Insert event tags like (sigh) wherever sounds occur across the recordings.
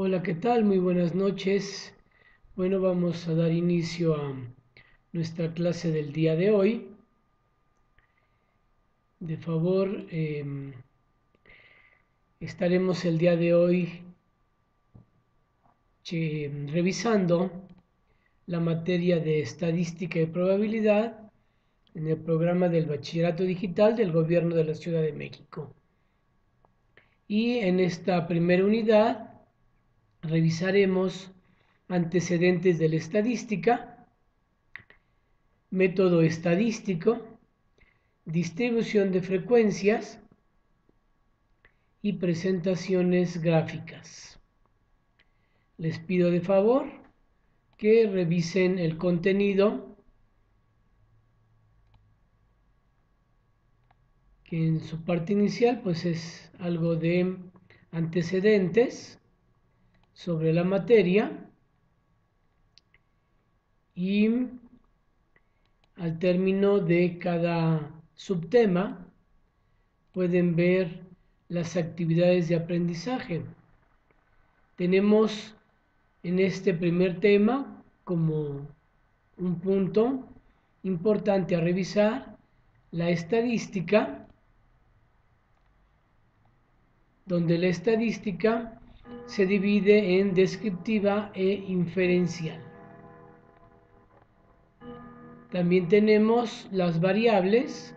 Hola, ¿qué tal? Muy buenas noches. Bueno, vamos a dar inicio a nuestra clase del día de hoy. De favor, eh, estaremos el día de hoy revisando la materia de estadística y probabilidad en el programa del bachillerato digital del gobierno de la Ciudad de México. Y en esta primera unidad revisaremos antecedentes de la estadística, método estadístico, distribución de frecuencias y presentaciones gráficas. Les pido de favor que revisen el contenido que en su parte inicial pues es algo de antecedentes sobre la materia y al término de cada subtema pueden ver las actividades de aprendizaje. Tenemos en este primer tema como un punto importante a revisar la estadística, donde la estadística se divide en descriptiva e inferencial. También tenemos las variables,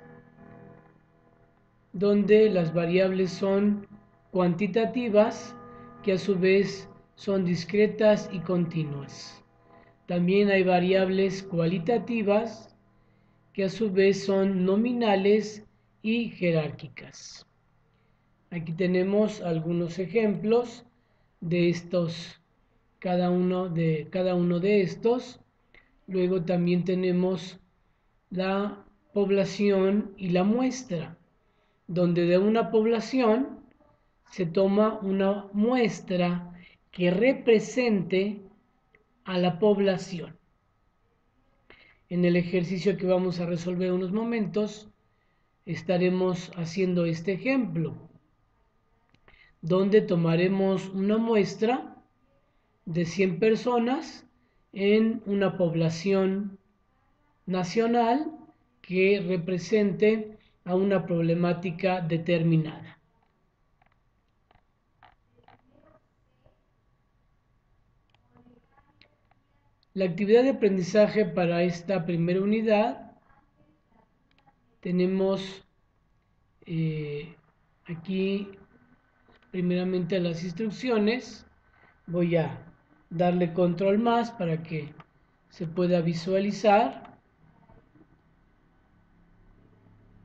donde las variables son cuantitativas, que a su vez son discretas y continuas. También hay variables cualitativas, que a su vez son nominales y jerárquicas. Aquí tenemos algunos ejemplos de estos, cada uno de, cada uno de estos. Luego también tenemos la población y la muestra, donde de una población se toma una muestra que represente a la población. En el ejercicio que vamos a resolver unos momentos, estaremos haciendo este ejemplo donde tomaremos una muestra de 100 personas en una población nacional que represente a una problemática determinada. La actividad de aprendizaje para esta primera unidad tenemos eh, aquí primeramente las instrucciones. Voy a darle control más para que se pueda visualizar.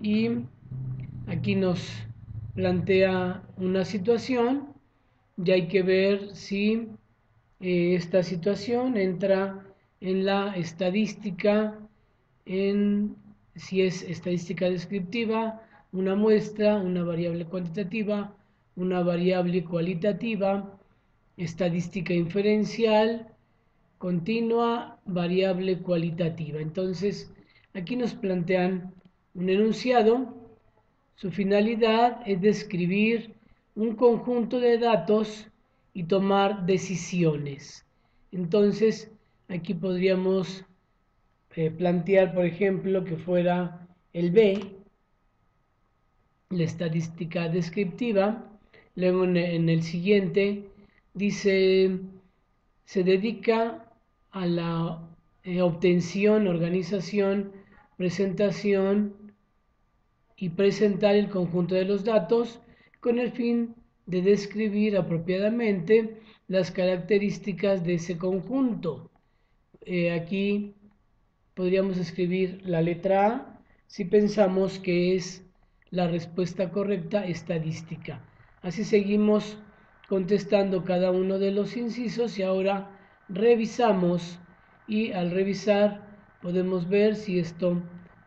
Y aquí nos plantea una situación y hay que ver si eh, esta situación entra en la estadística, en si es estadística descriptiva, una muestra, una variable cuantitativa, una variable cualitativa, estadística inferencial, continua, variable cualitativa. Entonces, aquí nos plantean un enunciado. Su finalidad es describir un conjunto de datos y tomar decisiones. Entonces, aquí podríamos eh, plantear, por ejemplo, que fuera el B, la estadística descriptiva, Luego en el siguiente dice, se dedica a la eh, obtención, organización, presentación y presentar el conjunto de los datos con el fin de describir apropiadamente las características de ese conjunto. Eh, aquí podríamos escribir la letra A si pensamos que es la respuesta correcta estadística. Así seguimos contestando cada uno de los incisos y ahora revisamos y al revisar podemos ver si esto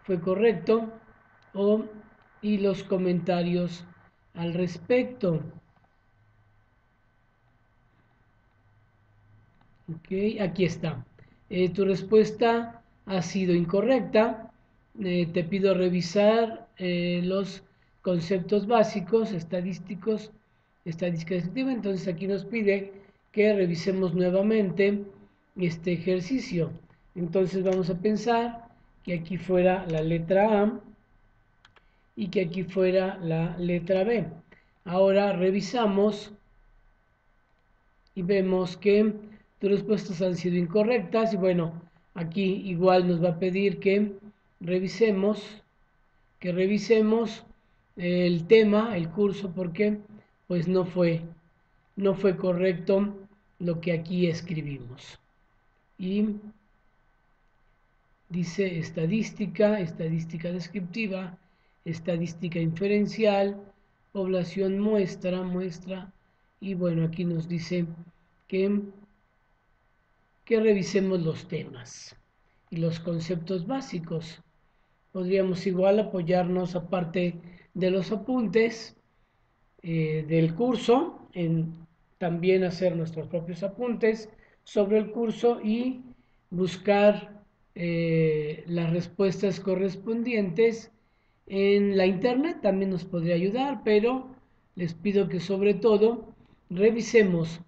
fue correcto o y los comentarios al respecto. Ok, aquí está. Eh, tu respuesta ha sido incorrecta. Eh, te pido revisar eh, los conceptos básicos, estadísticos, estadística descriptiva. Entonces aquí nos pide que revisemos nuevamente este ejercicio. Entonces vamos a pensar que aquí fuera la letra A y que aquí fuera la letra B. Ahora revisamos y vemos que tus respuestas han sido incorrectas y bueno, aquí igual nos va a pedir que revisemos, que revisemos el tema, el curso, porque pues no fue, no fue correcto lo que aquí escribimos. Y dice estadística, estadística descriptiva, estadística inferencial, población muestra, muestra, y bueno, aquí nos dice que, que revisemos los temas y los conceptos básicos. Podríamos igual apoyarnos aparte de los apuntes eh, del curso, en también hacer nuestros propios apuntes sobre el curso y buscar eh, las respuestas correspondientes en la internet también nos podría ayudar, pero les pido que sobre todo revisemos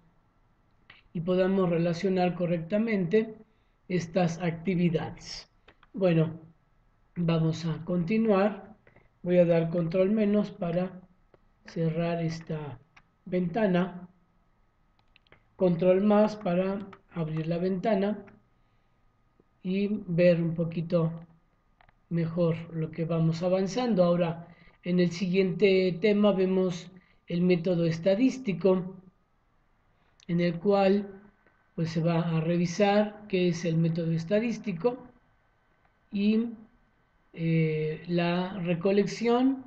y podamos relacionar correctamente estas actividades. Bueno, vamos a continuar. Voy a dar control menos para cerrar esta ventana. Control más para abrir la ventana y ver un poquito mejor lo que vamos avanzando. Ahora, en el siguiente tema vemos el método estadístico, en el cual pues se va a revisar qué es el método estadístico y eh, la recolección.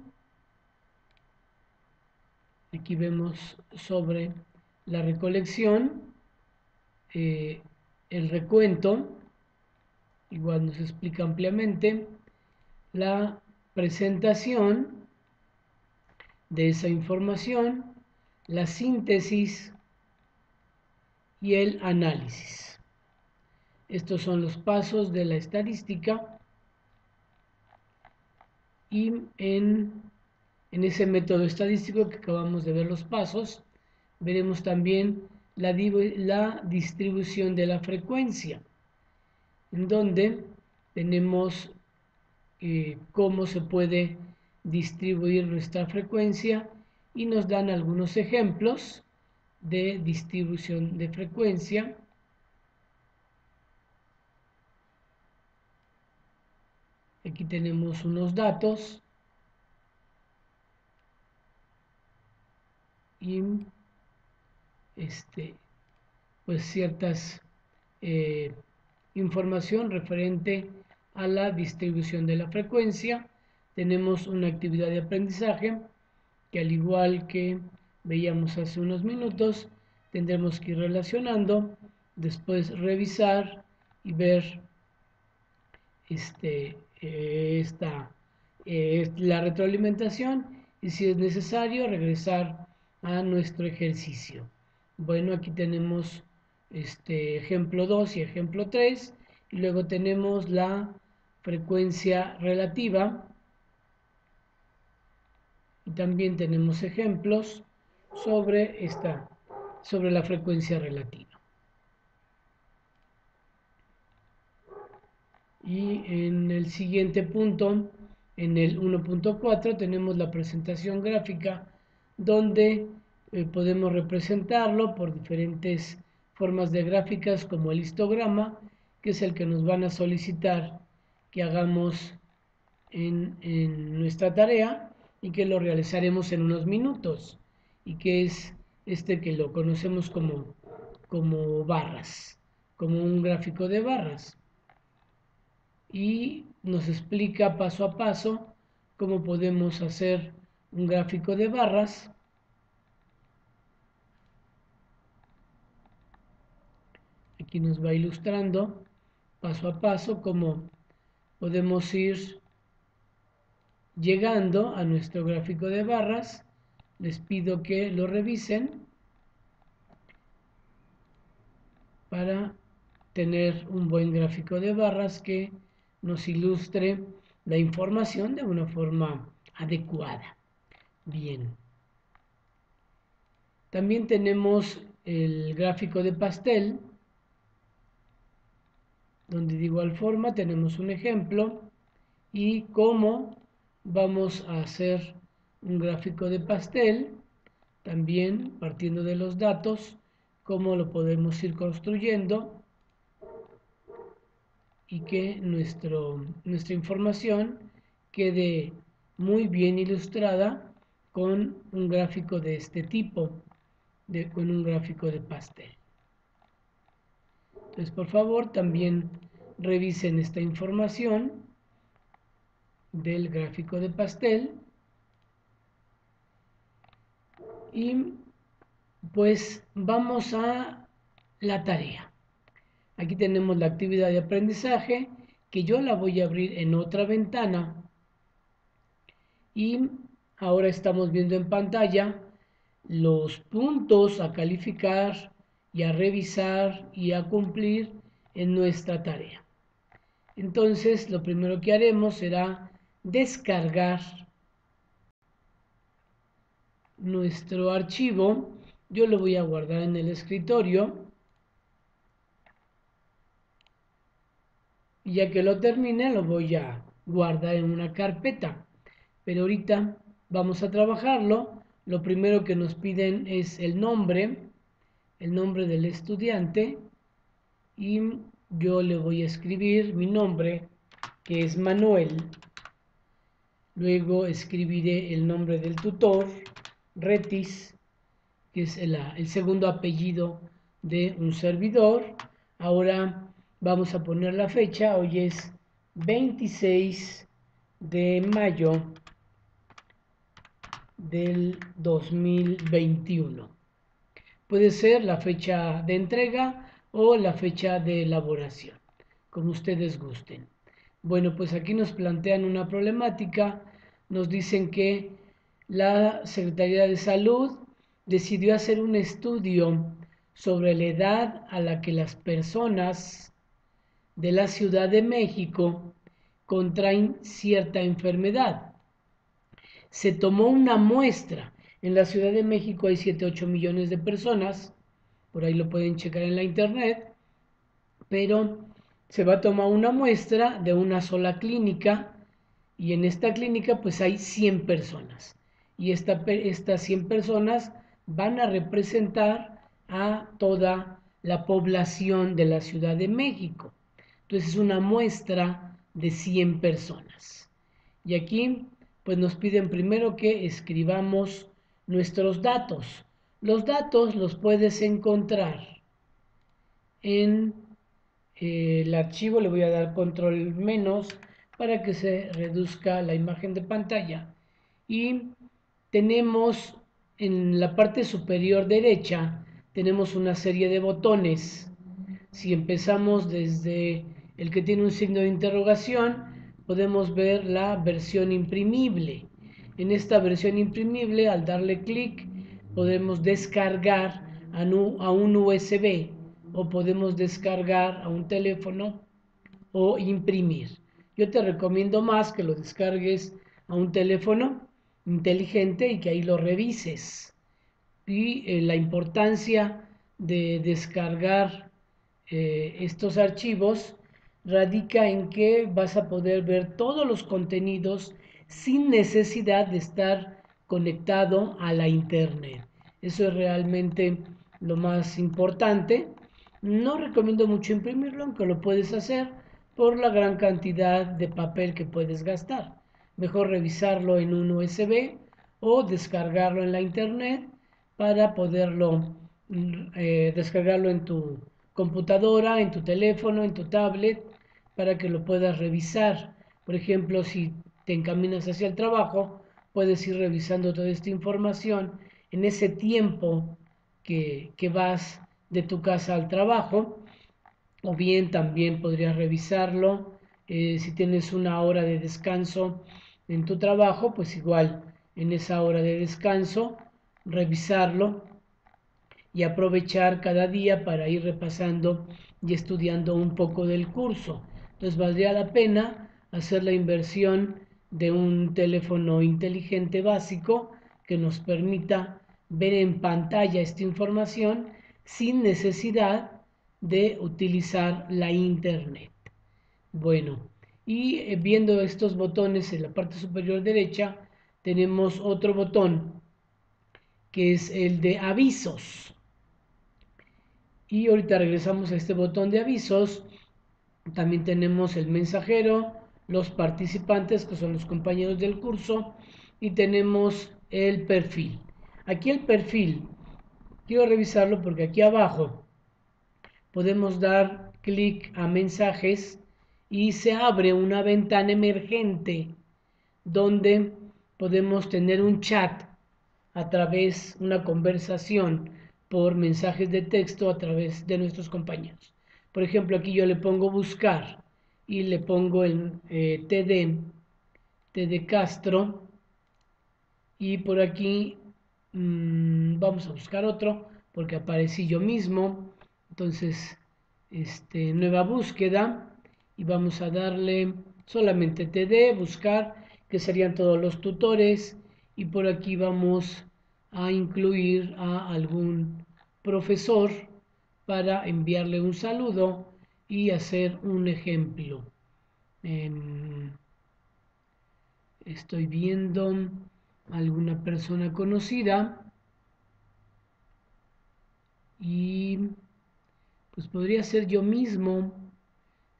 Aquí vemos sobre la recolección, eh, el recuento, igual nos explica ampliamente, la presentación de esa información, la síntesis y el análisis. Estos son los pasos de la estadística y en, en ese método estadístico que acabamos de ver los pasos, veremos también la, la distribución de la frecuencia, en donde tenemos eh, cómo se puede distribuir nuestra frecuencia y nos dan algunos ejemplos de distribución de frecuencia. Aquí tenemos unos datos y este, pues ciertas eh, información referente a la distribución de la frecuencia. Tenemos una actividad de aprendizaje que al igual que veíamos hace unos minutos, tendremos que ir relacionando, después revisar y ver este, esta, eh, la retroalimentación y si es necesario regresar a nuestro ejercicio. Bueno, aquí tenemos este ejemplo 2 y ejemplo 3 y luego tenemos la frecuencia relativa. Y también tenemos ejemplos sobre esta, sobre la frecuencia relativa. Y en el siguiente punto, en el 1.4, tenemos la presentación gráfica donde eh, podemos representarlo por diferentes formas de gráficas como el histograma, que es el que nos van a solicitar que hagamos en, nuestra tarea y que lo realizaremos en unos minutos y que es este que lo conocemos como, como barras, como un gráfico de barras. Y nos explica paso a paso cómo podemos hacer un gráfico de barras. Aquí nos va ilustrando paso a paso cómo podemos ir llegando a nuestro gráfico de barras. Les pido que lo revisen para tener un buen gráfico de barras que nos ilustre la información de una forma adecuada. Bien. También tenemos el gráfico de pastel, donde de igual forma tenemos un ejemplo y cómo vamos a hacer un gráfico de pastel, también partiendo de los datos, cómo lo podemos ir construyendo y que nuestra información quede muy bien ilustrada con un gráfico de este tipo, de, con un gráfico de pastel. Entonces, por favor, también revisen esta información del gráfico de pastel y pues vamos a la tarea. Aquí tenemos la actividad de aprendizaje que yo la voy a abrir en otra ventana y ahora estamos viendo en pantalla los puntos a calificar y a revisar y a cumplir en nuestra tarea. Entonces, lo primero que haremos será descargar nuestro archivo. Yo lo voy a guardar en el escritorio. Y ya que lo termine, lo voy a guardar en una carpeta. Pero ahorita vamos a trabajarlo. Lo primero que nos piden es el nombre el nombre del estudiante y yo le voy a escribir mi nombre que es Manuel. Luego escribiré el nombre del tutor, Retis, que es el, el segundo apellido de un servidor. Ahora vamos a poner la fecha, hoy es 26 de mayo del 2021. Puede ser la fecha de entrega o la fecha de elaboración, como ustedes gusten. Bueno, pues aquí nos plantean una problemática, nos dicen que la Secretaría de Salud decidió hacer un estudio sobre la edad a la que las personas de la Ciudad de México contraen cierta enfermedad. Se tomó una muestra. En la Ciudad de México hay 7, 8 millones de personas, por ahí lo pueden checar en la internet, pero se va a tomar una muestra de una sola clínica. Y en esta clínica pues hay 100 personas. Y esta, estas 100 personas van a representar a toda la población de la Ciudad de México. Entonces es una muestra de 100 personas. Y aquí pues nos piden primero que escribamos nuestros datos. Los datos los puedes encontrar en eh, el archivo, le voy a dar control menos para que se reduzca la imagen de pantalla. Y tenemos en la parte superior derecha, tenemos una serie de botones. Si empezamos desde el que tiene un signo de interrogación, podemos ver la versión imprimible. En esta versión imprimible, al darle clic, podemos descargar a un USB o podemos descargar a un teléfono o imprimir. Yo te recomiendo más que lo descargues a un teléfono inteligente y que ahí lo revises. Y eh, la importancia de descargar eh, estos archivos radica en que vas a poder ver todos los contenidos sin necesidad de estar conectado a la internet. Eso es realmente lo más importante. No recomiendo mucho imprimirlo, aunque lo puedes hacer por la gran cantidad de papel que puedes gastar. Mejor revisarlo en un USB o descargarlo en la internet para poderlo eh, descargarlo en tu computadora, en tu teléfono, en tu tablet, para que lo puedas revisar. Por ejemplo, si te encaminas hacia el trabajo, puedes ir revisando toda esta información en ese tiempo que, vas de tu casa al trabajo, o bien también podrías revisarlo eh, si tienes una hora de descanso en tu trabajo, pues igual en esa hora de descanso, revisarlo y aprovechar cada día para ir repasando y estudiando un poco del curso. Entonces valdría la pena hacer la inversión de un teléfono inteligente básico que nos permita ver en pantalla esta información sin necesidad de utilizar la internet. Bueno, y eh, viendo estos botones en la parte superior derecha, tenemos otro botón que es el de avisos. Y ahorita regresamos a este botón de avisos. También tenemos el mensajero, los participantes, que son los compañeros del curso, y tenemos el perfil. Aquí el perfil, quiero revisarlo porque aquí abajo podemos dar clic a mensajes y se abre una ventana emergente donde podemos tener un chat a través, una conversación por mensajes de texto a través de nuestros compañeros. Por ejemplo, aquí yo le pongo buscar y le pongo el eh, TD, TD Castro. Y por aquí mm, vamos a buscar otro porque aparecí yo mismo. Entonces, este, nueva búsqueda. Y vamos a darle solamente TD, buscar, que serían todos los tutores. Y por aquí vamos a incluir a algún profesor para enviarle un saludo y hacer un ejemplo. Em, estoy viendo alguna persona conocida y pues podría ser yo mismo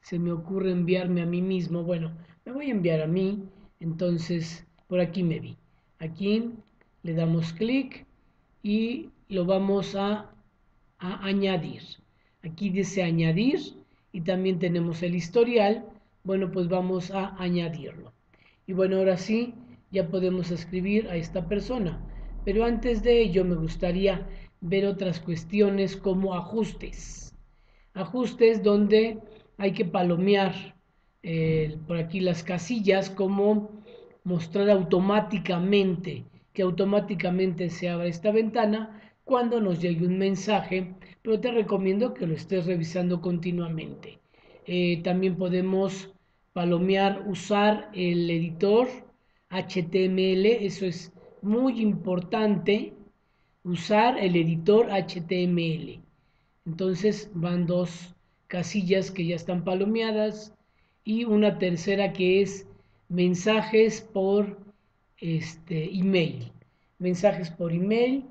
se me ocurre enviarme a mí mismo. Bueno, me voy a enviar a mí, entonces por aquí me vi. Aquí le damos clic y lo vamos a, a añadir. Aquí dice añadir y también tenemos el historial. Bueno, pues vamos a añadirlo. Y bueno, ahora sí, ya podemos escribir a esta persona. Pero antes de ello me gustaría ver otras cuestiones como ajustes. Ajustes donde hay que palomear eh, por aquí las casillas como mostrar automáticamente que automáticamente se abra esta ventana cuando nos llegue un mensaje, pero te recomiendo que lo estés revisando continuamente. Eh, también podemos palomear, usar el editor HTML, eso es muy importante, usar el editor HTML. Entonces van dos casillas que ya están palomeadas y una tercera que es mensajes por este email mensajes por email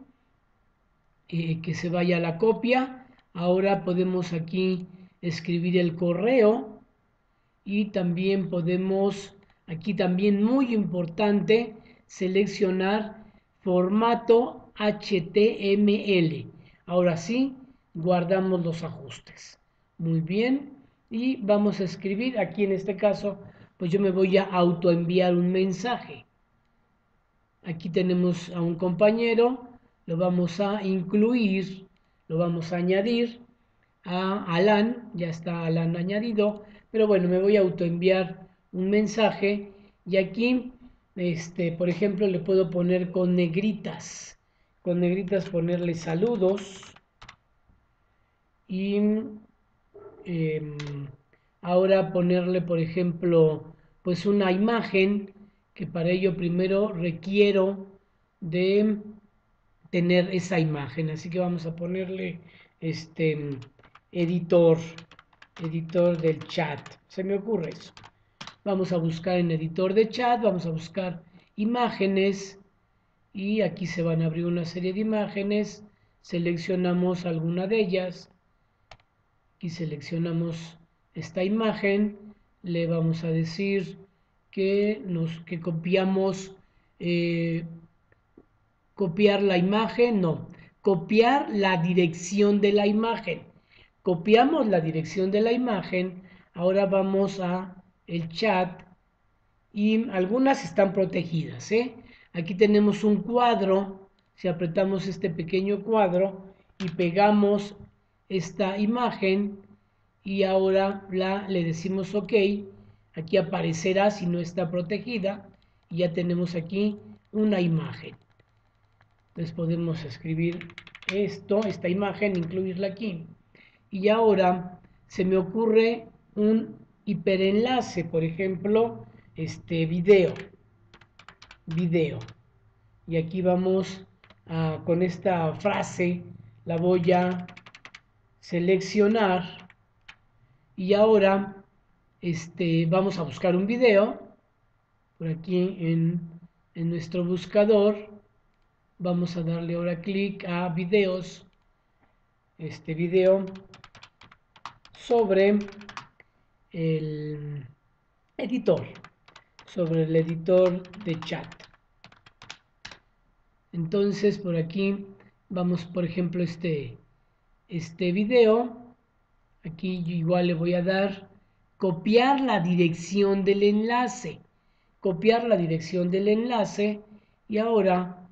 eh, que se vaya la copia. Ahora podemos aquí escribir el correo y también podemos aquí también muy importante seleccionar formato HTML ahora sí guardamos los ajustes. Muy bien. Y vamos a escribir, aquí en este caso, pues yo me voy a autoenviar un mensaje. Aquí tenemos a un compañero, lo vamos a incluir, lo vamos a añadir a Alan, ya está Alan añadido, pero bueno, me voy a autoenviar un mensaje y aquí, este, por ejemplo, le puedo poner con negritas, con negritas ponerle saludos y Em, ahora ponerle, por ejemplo, pues una imagen, que para ello primero requiero de tener esa imagen. Así que vamos a ponerle este editor, editor del chat. Se me ocurre eso. Vamos a buscar en editor de chat, vamos a buscar imágenes y aquí se van a abrir una serie de imágenes. Seleccionamos alguna de ellas y seleccionamos esta imagen, le vamos a decir que, nos, que copiamos, eh, copiar la imagen, no, copiar la dirección de la imagen. Copiamos la dirección de la imagen, ahora vamos a el chat y algunas están protegidas. ¿eh? Aquí tenemos un cuadro, si apretamos este pequeño cuadro y pegamos esta imagen y ahora la, le decimos OK. Aquí aparecerá si no está protegida y ya tenemos aquí una imagen. Entonces podemos escribir esto, esta imagen, incluirla aquí. Y ahora se me ocurre un hiperenlace, por ejemplo, este video. Video. Y aquí vamos a, con esta frase, la voy a seleccionar y ahora este, vamos a buscar un video por aquí en, en nuestro buscador vamos a darle ahora clic a videos este video sobre el editor sobre el editor de chat. Entonces por aquí vamos por ejemplo este este video. Aquí igual le voy a dar copiar la dirección del enlace copiar la dirección del enlace y ahora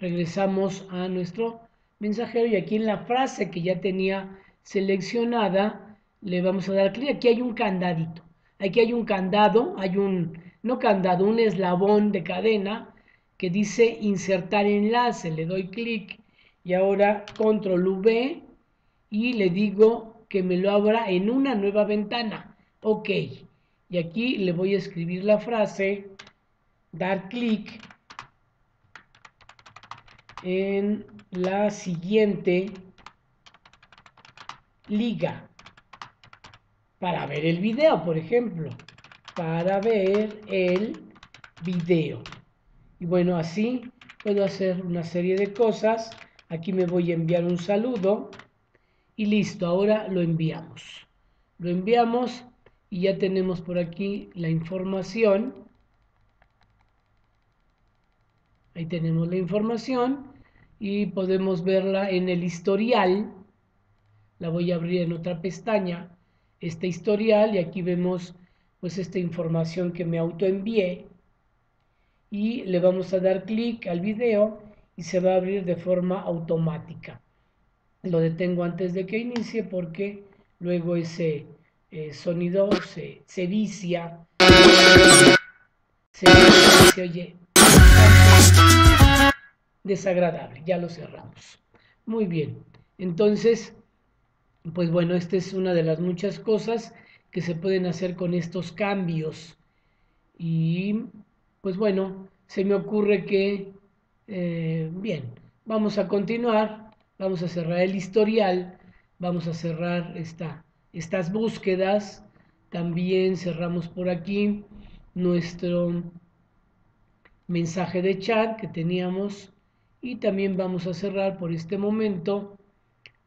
regresamos a nuestro mensajero y aquí en la frase que ya tenía seleccionada le vamos a dar clic aquí hay un candadito aquí hay un candado hay un no candado un eslabón de cadena que dice insertar enlace le doy clic y ahora control V y le digo que me lo abra en una nueva ventana. Ok. Y aquí le voy a escribir la frase, dar clic en la siguiente liga para ver el video, por ejemplo, para ver el video. Y bueno, así puedo hacer una serie de cosas. Aquí me voy a enviar un saludo y listo, ahora lo enviamos. Lo enviamos y ya tenemos por aquí la información. Ahí tenemos la información y podemos verla en el historial. La voy a abrir en otra pestaña, este historial, y aquí vemos pues esta información que me autoenvié. Y le vamos a dar clic al video y se va a abrir de forma automática lo detengo antes de que inicie porque luego ese eh, sonido se, se vicia, se, se oye desagradable. Ya lo cerramos. Muy bien. Entonces, pues bueno, esta es una de las muchas cosas que se pueden hacer con estos cambios. Y pues bueno, se me ocurre que, eh, bien, vamos a continuar vamos a cerrar el historial, vamos a cerrar esta, estas búsquedas, también cerramos por aquí nuestro mensaje de chat que teníamos y también vamos a cerrar por este momento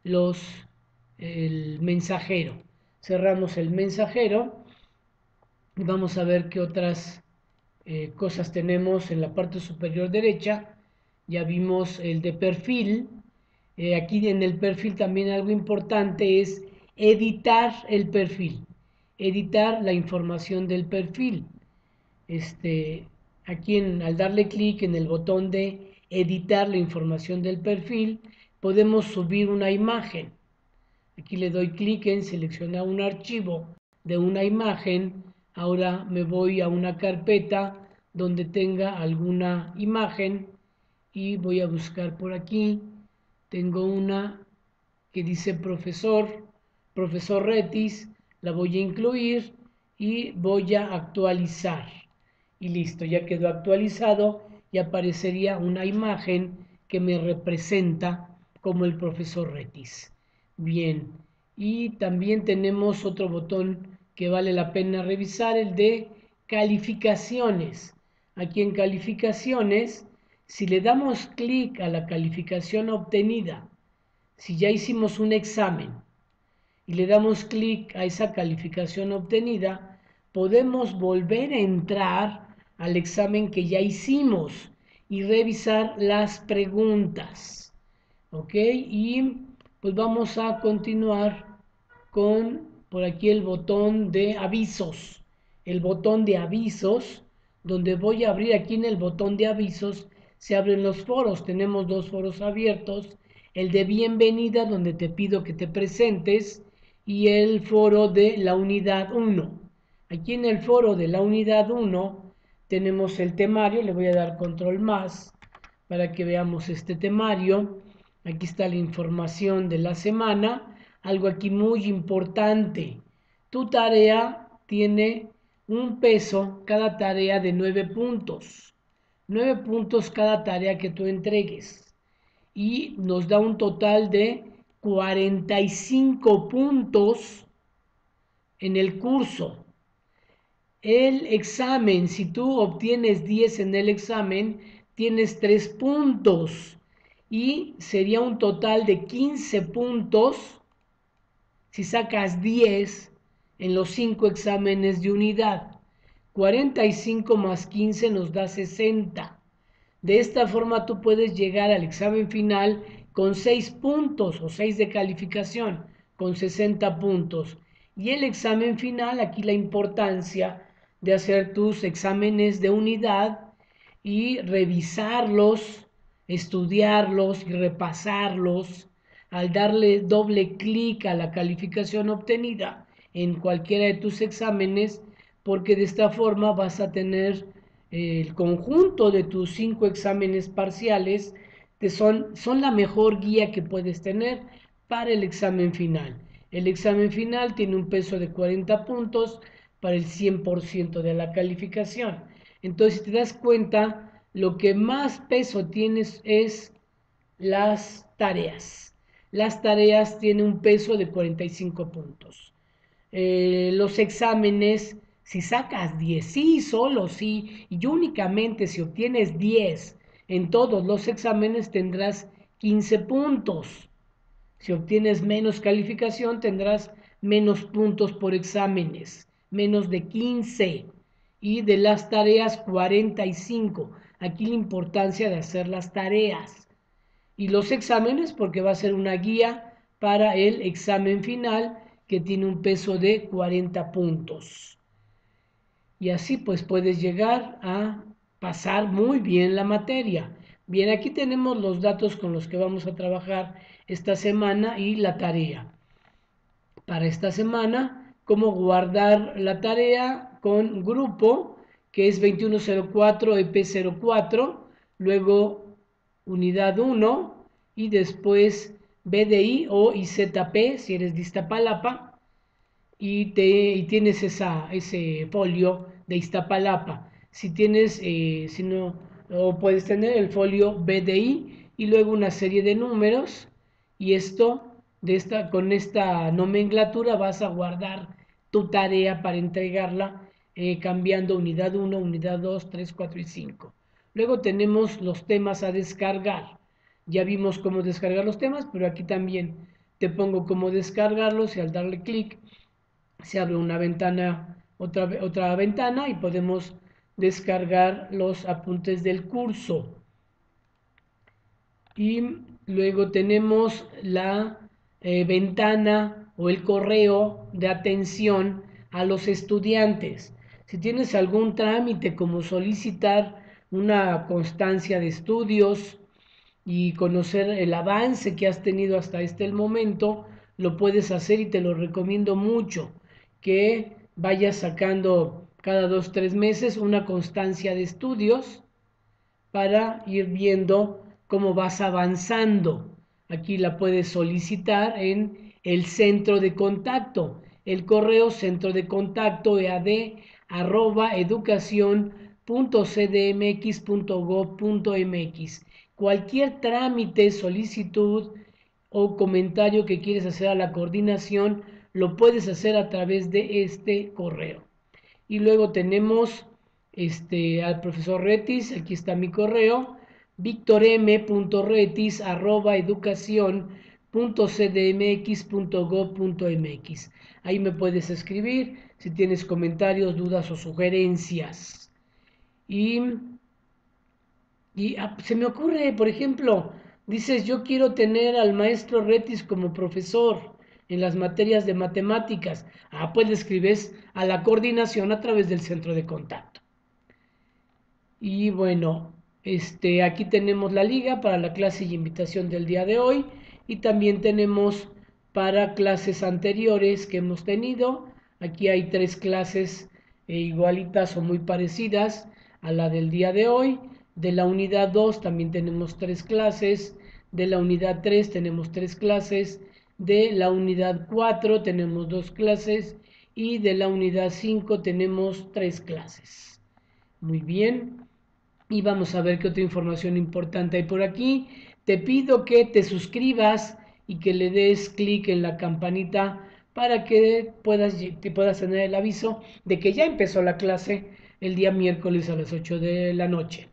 los el mensajero. Cerramos el mensajero vamos a ver qué otras eh, cosas tenemos en la parte superior derecha. Ya vimos el de perfil. Eh, aquí en el perfil también algo importante es editar el perfil, editar la información del perfil. Este, aquí al darle clic en el botón de editar la información del perfil, podemos subir una imagen. Aquí le doy clic en seleccionar un archivo de una imagen. Ahora me voy a una carpeta donde tenga alguna imagen y voy a buscar por aquí tengo una que dice profesor, profesor Retis, la voy a incluir y voy a actualizar. Y listo, ya quedó actualizado y aparecería una imagen que me representa como el profesor Retis. Bien, y también tenemos otro botón que vale la pena revisar, el de calificaciones. Aquí en calificaciones si le damos clic a la calificación obtenida, si ya hicimos un examen y le damos clic a esa calificación obtenida, podemos volver a entrar al examen que ya hicimos y revisar las preguntas. ¿Ok? Y pues vamos a continuar con por aquí el botón de avisos. El botón de avisos, donde voy a abrir aquí en el botón de avisos se abren los foros. Tenemos dos foros abiertos, el de bienvenida donde te pido que te presentes y el foro de la unidad 1. Aquí en el foro de la unidad 1 tenemos el temario, le voy a dar control más para que veamos este temario. Aquí está la información de la semana, algo aquí muy importante. Tu tarea tiene un peso, cada tarea de 9 puntos. 9 puntos cada tarea que tú entregues y nos da un total de 45 puntos en el curso. El examen, si tú obtienes 10 en el examen, tienes 3 puntos y sería un total de 15 puntos si sacas 10 en los 5 exámenes de unidad. 45 más 15 nos da 60. De esta forma tú puedes llegar al examen final con 6 puntos o 6 de calificación, con 60 puntos. Y el examen final, aquí la importancia de hacer tus exámenes de unidad y revisarlos, estudiarlos y repasarlos. Al darle doble clic a la calificación obtenida en cualquiera de tus exámenes, porque de esta forma vas a tener el conjunto de tus cinco exámenes parciales que son, son la mejor guía que puedes tener para el examen final. El examen final tiene un peso de 40 puntos para el 100% de la calificación. Entonces, si te das cuenta, lo que más peso tienes es las tareas. Las tareas tienen un peso de 45 puntos. Eh, los exámenes si sacas 10, sí, solo sí, y únicamente si obtienes 10 en todos los exámenes tendrás 15 puntos. Si obtienes menos calificación tendrás menos puntos por exámenes, menos de 15. Y de las tareas 45. Aquí la importancia de hacer las tareas. Y los exámenes porque va a ser una guía para el examen final que tiene un peso de 40 puntos y así pues puedes llegar a pasar muy bien la materia. Bien, aquí tenemos los datos con los que vamos a trabajar esta semana y la tarea. Para esta semana, cómo guardar la tarea con grupo, que es 2104 EP04, luego unidad 1 y después BDI o IZP, si eres de Iztapalapa, y, te, y tienes esa, ese folio de Iztapalapa. Si tienes, eh, si no, o puedes tener el folio BDI y luego una serie de números y esto, con esta nomenclatura vas a guardar tu tarea para entregarla eh, cambiando unidad 1, unidad 2, 3, 4 y 5. Luego tenemos los temas a descargar. Ya vimos cómo descargar los temas, pero aquí también te pongo cómo descargarlos y al darle clic se abre una ventana otra, otra ventana y podemos descargar los apuntes del curso. Y luego tenemos la eh, ventana o el correo de atención a los estudiantes. Si tienes algún trámite como solicitar una constancia de estudios y conocer el avance que has tenido hasta este momento, lo puedes hacer y te lo recomiendo mucho, que vayas sacando cada dos, tres meses una constancia de estudios para ir viendo cómo vas avanzando. Aquí la puedes solicitar en el centro de contacto. El correo centro de contacto ead arroba educación.cdmx.gov.mx. Cualquier trámite, solicitud o comentario que quieres hacer a la coordinación lo puedes hacer a través de este correo. Y luego tenemos este, al profesor Retis, aquí está mi correo, victorm.retis arroba educación.cdmx.gov.mx. Ahí me puedes escribir si tienes comentarios, dudas o sugerencias. Y, y ah, se me ocurre, por ejemplo, dices, yo quiero tener al maestro Retis como profesor en las materias de matemáticas. Ah, pues le escribes a la coordinación a través del centro de contacto. Y bueno, este, aquí tenemos la liga para la clase y invitación del día de hoy. Y también tenemos para clases anteriores que hemos tenido. Aquí hay tres clases eh, igualitas o muy parecidas a la del día de hoy. De la unidad 2 también tenemos tres clases. De la unidad 3 tenemos tres clases de la unidad 4 tenemos dos clases y de la unidad 5 tenemos tres clases. Muy bien. Y vamos a ver qué otra información importante hay por aquí. Te pido que te suscribas y que le des clic en la campanita para que puedas, te puedas tener el aviso de que ya empezó la clase el día miércoles a las 8 de la noche.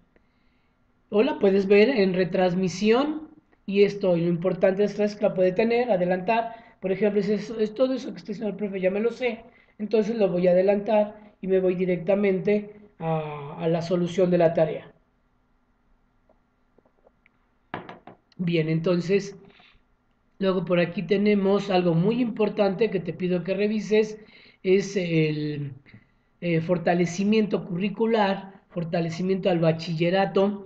O la puedes ver en retransmisión y esto, y lo importante es que la puede tener, adelantar. Por ejemplo, es, es todo eso que está diciendo el profe, ya me lo sé, entonces lo voy a adelantar y me voy directamente a, la solución de la tarea. Bien, entonces Luego por aquí tenemos algo muy importante que te pido que revises, es el eh, fortalecimiento curricular, fortalecimiento al bachillerato,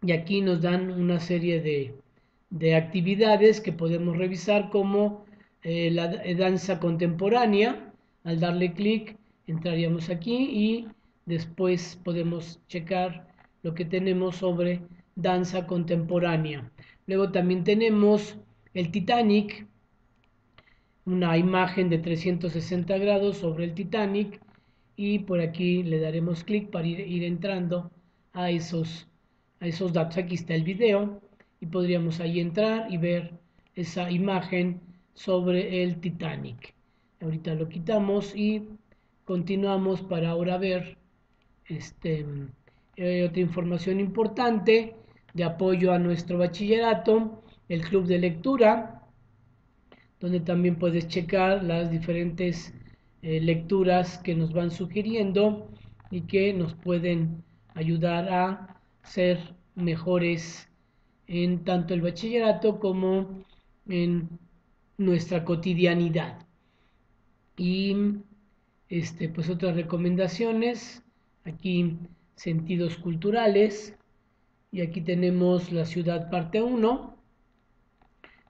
y aquí nos dan una serie de, actividades que podemos revisar como eh, la danza contemporánea, al darle clic entraríamos aquí y después podemos checar lo que tenemos sobre danza contemporánea. Luego también tenemos el Titanic, una imagen de 360 grados sobre el Titanic y por aquí le daremos clic para ir, entrando a esos, a esos datos. Aquí está el video y podríamos ahí entrar y ver esa imagen sobre el Titanic. Ahorita lo quitamos y continuamos para ahora ver este, eh, otra información importante de apoyo a nuestro bachillerato el club de lectura, donde también puedes checar las diferentes eh, lecturas que nos van sugiriendo y que nos pueden ayudar a ser mejores en tanto el bachillerato como en nuestra cotidianidad. Y este, pues otras recomendaciones, aquí sentidos culturales, y aquí tenemos la ciudad parte 1,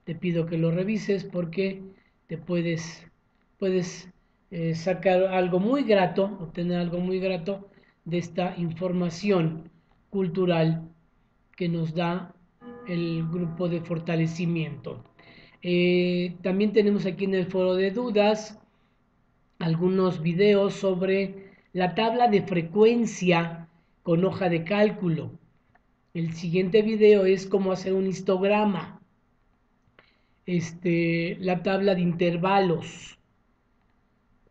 te pido que lo revises porque te puedes, puedes eh, sacar algo muy grato, obtener algo muy grato de esta información cultural que nos da el grupo de fortalecimiento. Eh, también tenemos aquí en el foro de dudas algunos videos sobre la tabla de frecuencia con hoja de cálculo. El siguiente video es cómo hacer un histograma este, la tabla de intervalos.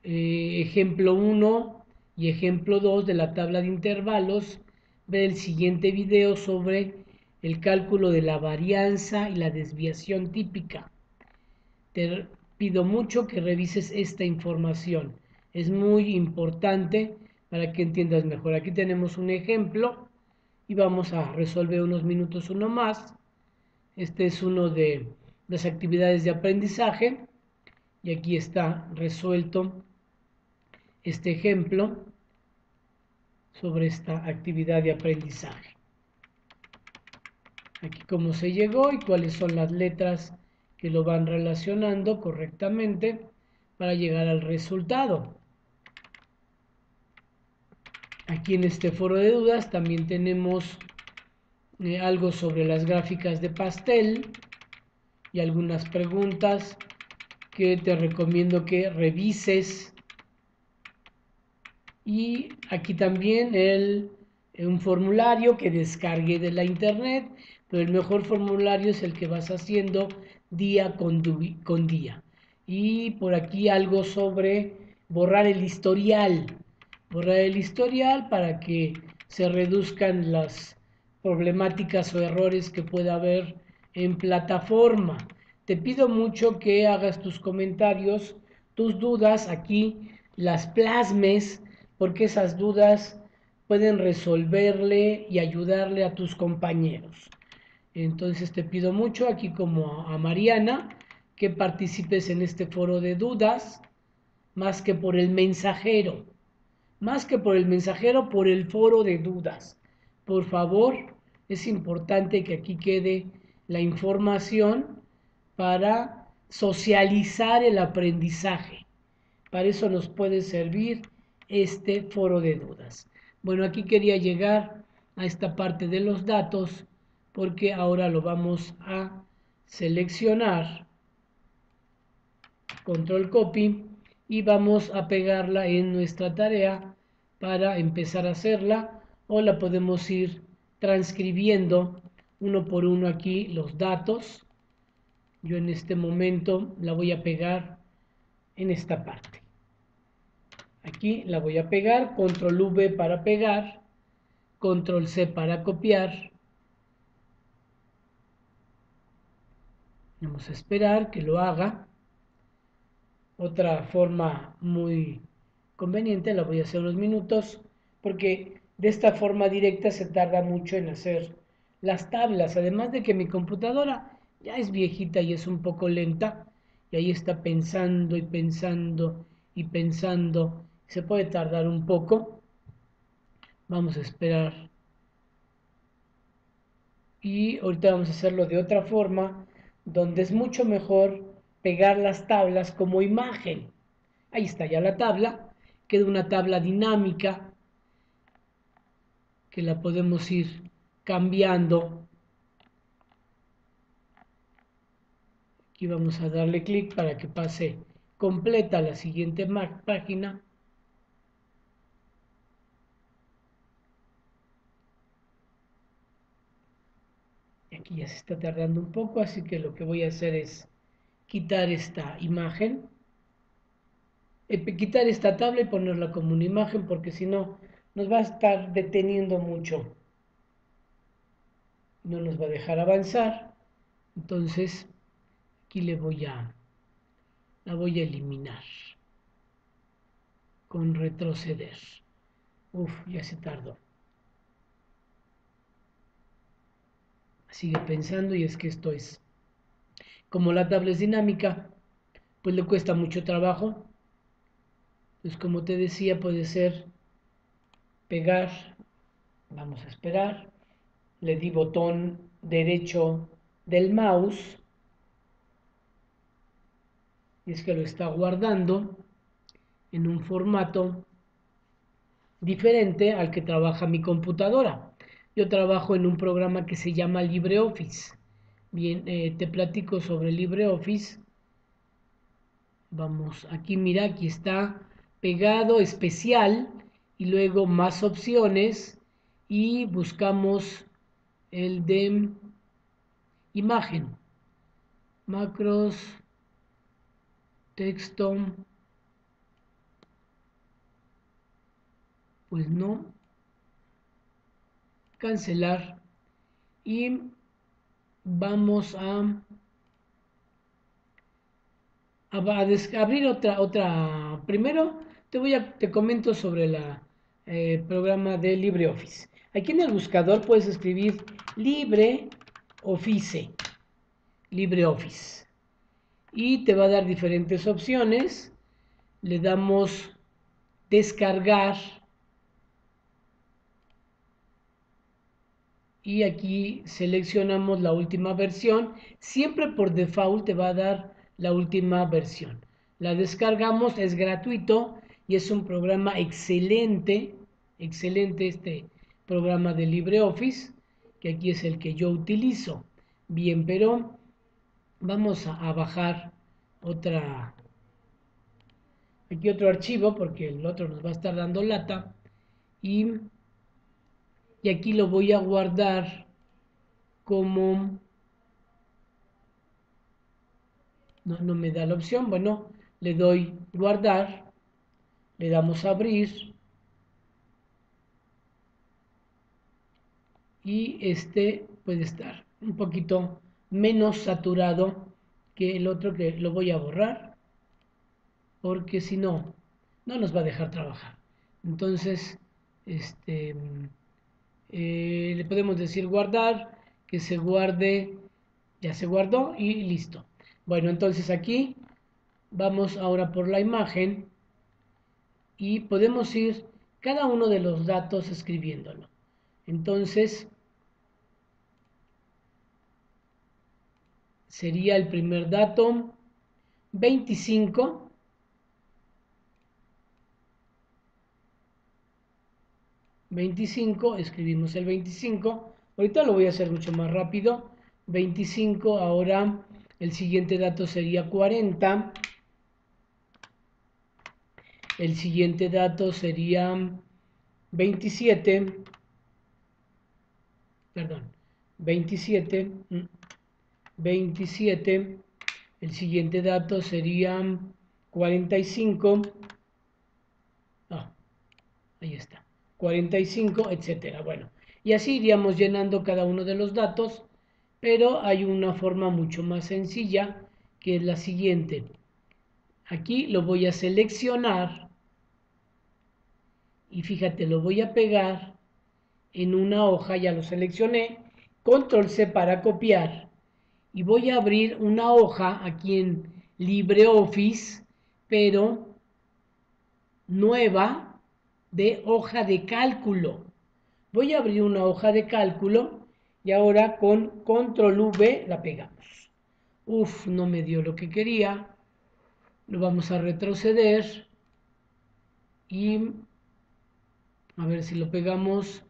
Eh, ejemplo 1 y ejemplo 2 de la tabla de intervalos. Ve el siguiente video sobre el cálculo de la varianza y la desviación típica. Te pido mucho que revises esta información. Es muy importante para que entiendas mejor. Aquí tenemos un ejemplo y vamos a resolver unos minutos uno más. Este es uno de las actividades de aprendizaje y aquí está resuelto este ejemplo sobre esta actividad de aprendizaje. Aquí cómo se llegó y cuáles son las letras que lo van relacionando correctamente para llegar al resultado. Aquí en este foro de dudas también tenemos eh, algo sobre las gráficas de pastel y algunas preguntas que te recomiendo que revises. Y aquí también el, un formulario que descargue de la internet, pero el mejor formulario es el que vas haciendo día con, con día. Y por aquí algo sobre borrar el historial. Borrar el historial para que se reduzcan las problemáticas o errores que pueda haber en plataforma. Te pido mucho que hagas tus comentarios, tus dudas aquí, las plasmes, porque esas dudas pueden resolverle y ayudarle a tus compañeros. Entonces te pido mucho aquí como a Mariana que participes en este foro de dudas, más que por el mensajero, más que por el mensajero, por el foro de dudas. Por favor, es importante que aquí quede la información para socializar el aprendizaje. Para eso nos puede servir este foro de dudas. Bueno, aquí quería llegar a esta parte de los datos porque ahora lo vamos a seleccionar. Control copy y vamos a pegarla en nuestra tarea para empezar a hacerla o la podemos ir transcribiendo uno por uno aquí los datos yo en este momento la voy a pegar en esta parte. Aquí la voy a pegar, control V para pegar, control C para copiar. Vamos a esperar que lo haga. Otra forma muy conveniente, la voy a hacer unos minutos, porque de esta forma directa se tarda mucho en hacer las tablas, además de que mi computadora ya es viejita y es un poco lenta, y ahí está pensando y pensando y pensando, se puede tardar un poco. Vamos a esperar. Y ahorita vamos a hacerlo de otra forma, donde es mucho mejor pegar las tablas como imagen. Ahí está ya la tabla, queda una tabla dinámica que la podemos ir cambiando. Aquí vamos a darle clic para que pase completa la siguiente página. Aquí ya se está tardando un poco, así que lo que voy a hacer es quitar esta imagen, quitar esta tabla y ponerla como una imagen, porque si no nos va a estar deteniendo mucho no nos va a dejar avanzar. Entonces, aquí le voy a, la voy a eliminar con retroceder. Uf, ya se tardó. Sigue pensando y es que esto es, como la tabla es dinámica, pues le cuesta mucho trabajo. Pues como te decía, puede ser pegar, vamos a esperar, le di botón derecho del mouse y es que lo está guardando en un formato diferente al que trabaja mi computadora. Yo trabajo en un programa que se llama LibreOffice. Bien, eh, te platico sobre LibreOffice. Vamos, aquí mira, aquí está pegado especial y luego más opciones y buscamos el de imagen, macros, texto, pues no, cancelar. Y vamos a, abrir otra, otra, primero te voy a, te comento sobre la eh, programa de LibreOffice. Aquí en el buscador puedes escribir LibreOffice, LibreOffice. Y te va a dar diferentes opciones. Le damos descargar. Y aquí seleccionamos la última versión. Siempre por default te va a dar la última versión. La descargamos, es gratuito y es un programa excelente, excelente este programa de LibreOffice, que aquí es el que yo utilizo. Bien, pero vamos a, bajar otra, aquí otro archivo, porque el otro nos va a estar dando lata, y, y aquí lo voy a guardar como... No, no me da la opción, bueno, le doy guardar, le damos a abrir, y este puede estar un poquito menos saturado que el otro que lo voy a borrar porque si no no nos va a dejar trabajar. Entonces este eh, le podemos decir guardar que se guarde ya se guardó y listo. Bueno entonces aquí vamos ahora por la imagen y podemos ir cada uno de los datos escribiéndolo entonces, sería el primer dato 25. ¿25? escribimos el 25. Ahorita lo voy a hacer mucho más rápido. 25, ahora el siguiente dato sería 40. El siguiente dato sería 27 perdón, 27, 27, El siguiente dato sería 45. Ah, ahí está. 45, etcétera. Bueno, y así iríamos llenando cada uno de los datos, pero hay una forma mucho más sencilla que es la siguiente. Aquí lo voy a seleccionar y fíjate, lo voy a pegar en una hoja, ya lo seleccioné, control C para copiar y voy a abrir una hoja aquí en LibreOffice, pero nueva de hoja de cálculo. Voy a abrir una hoja de cálculo y ahora con control V la pegamos. Uf, no me dio lo que quería. Lo vamos a retroceder y a ver si lo pegamos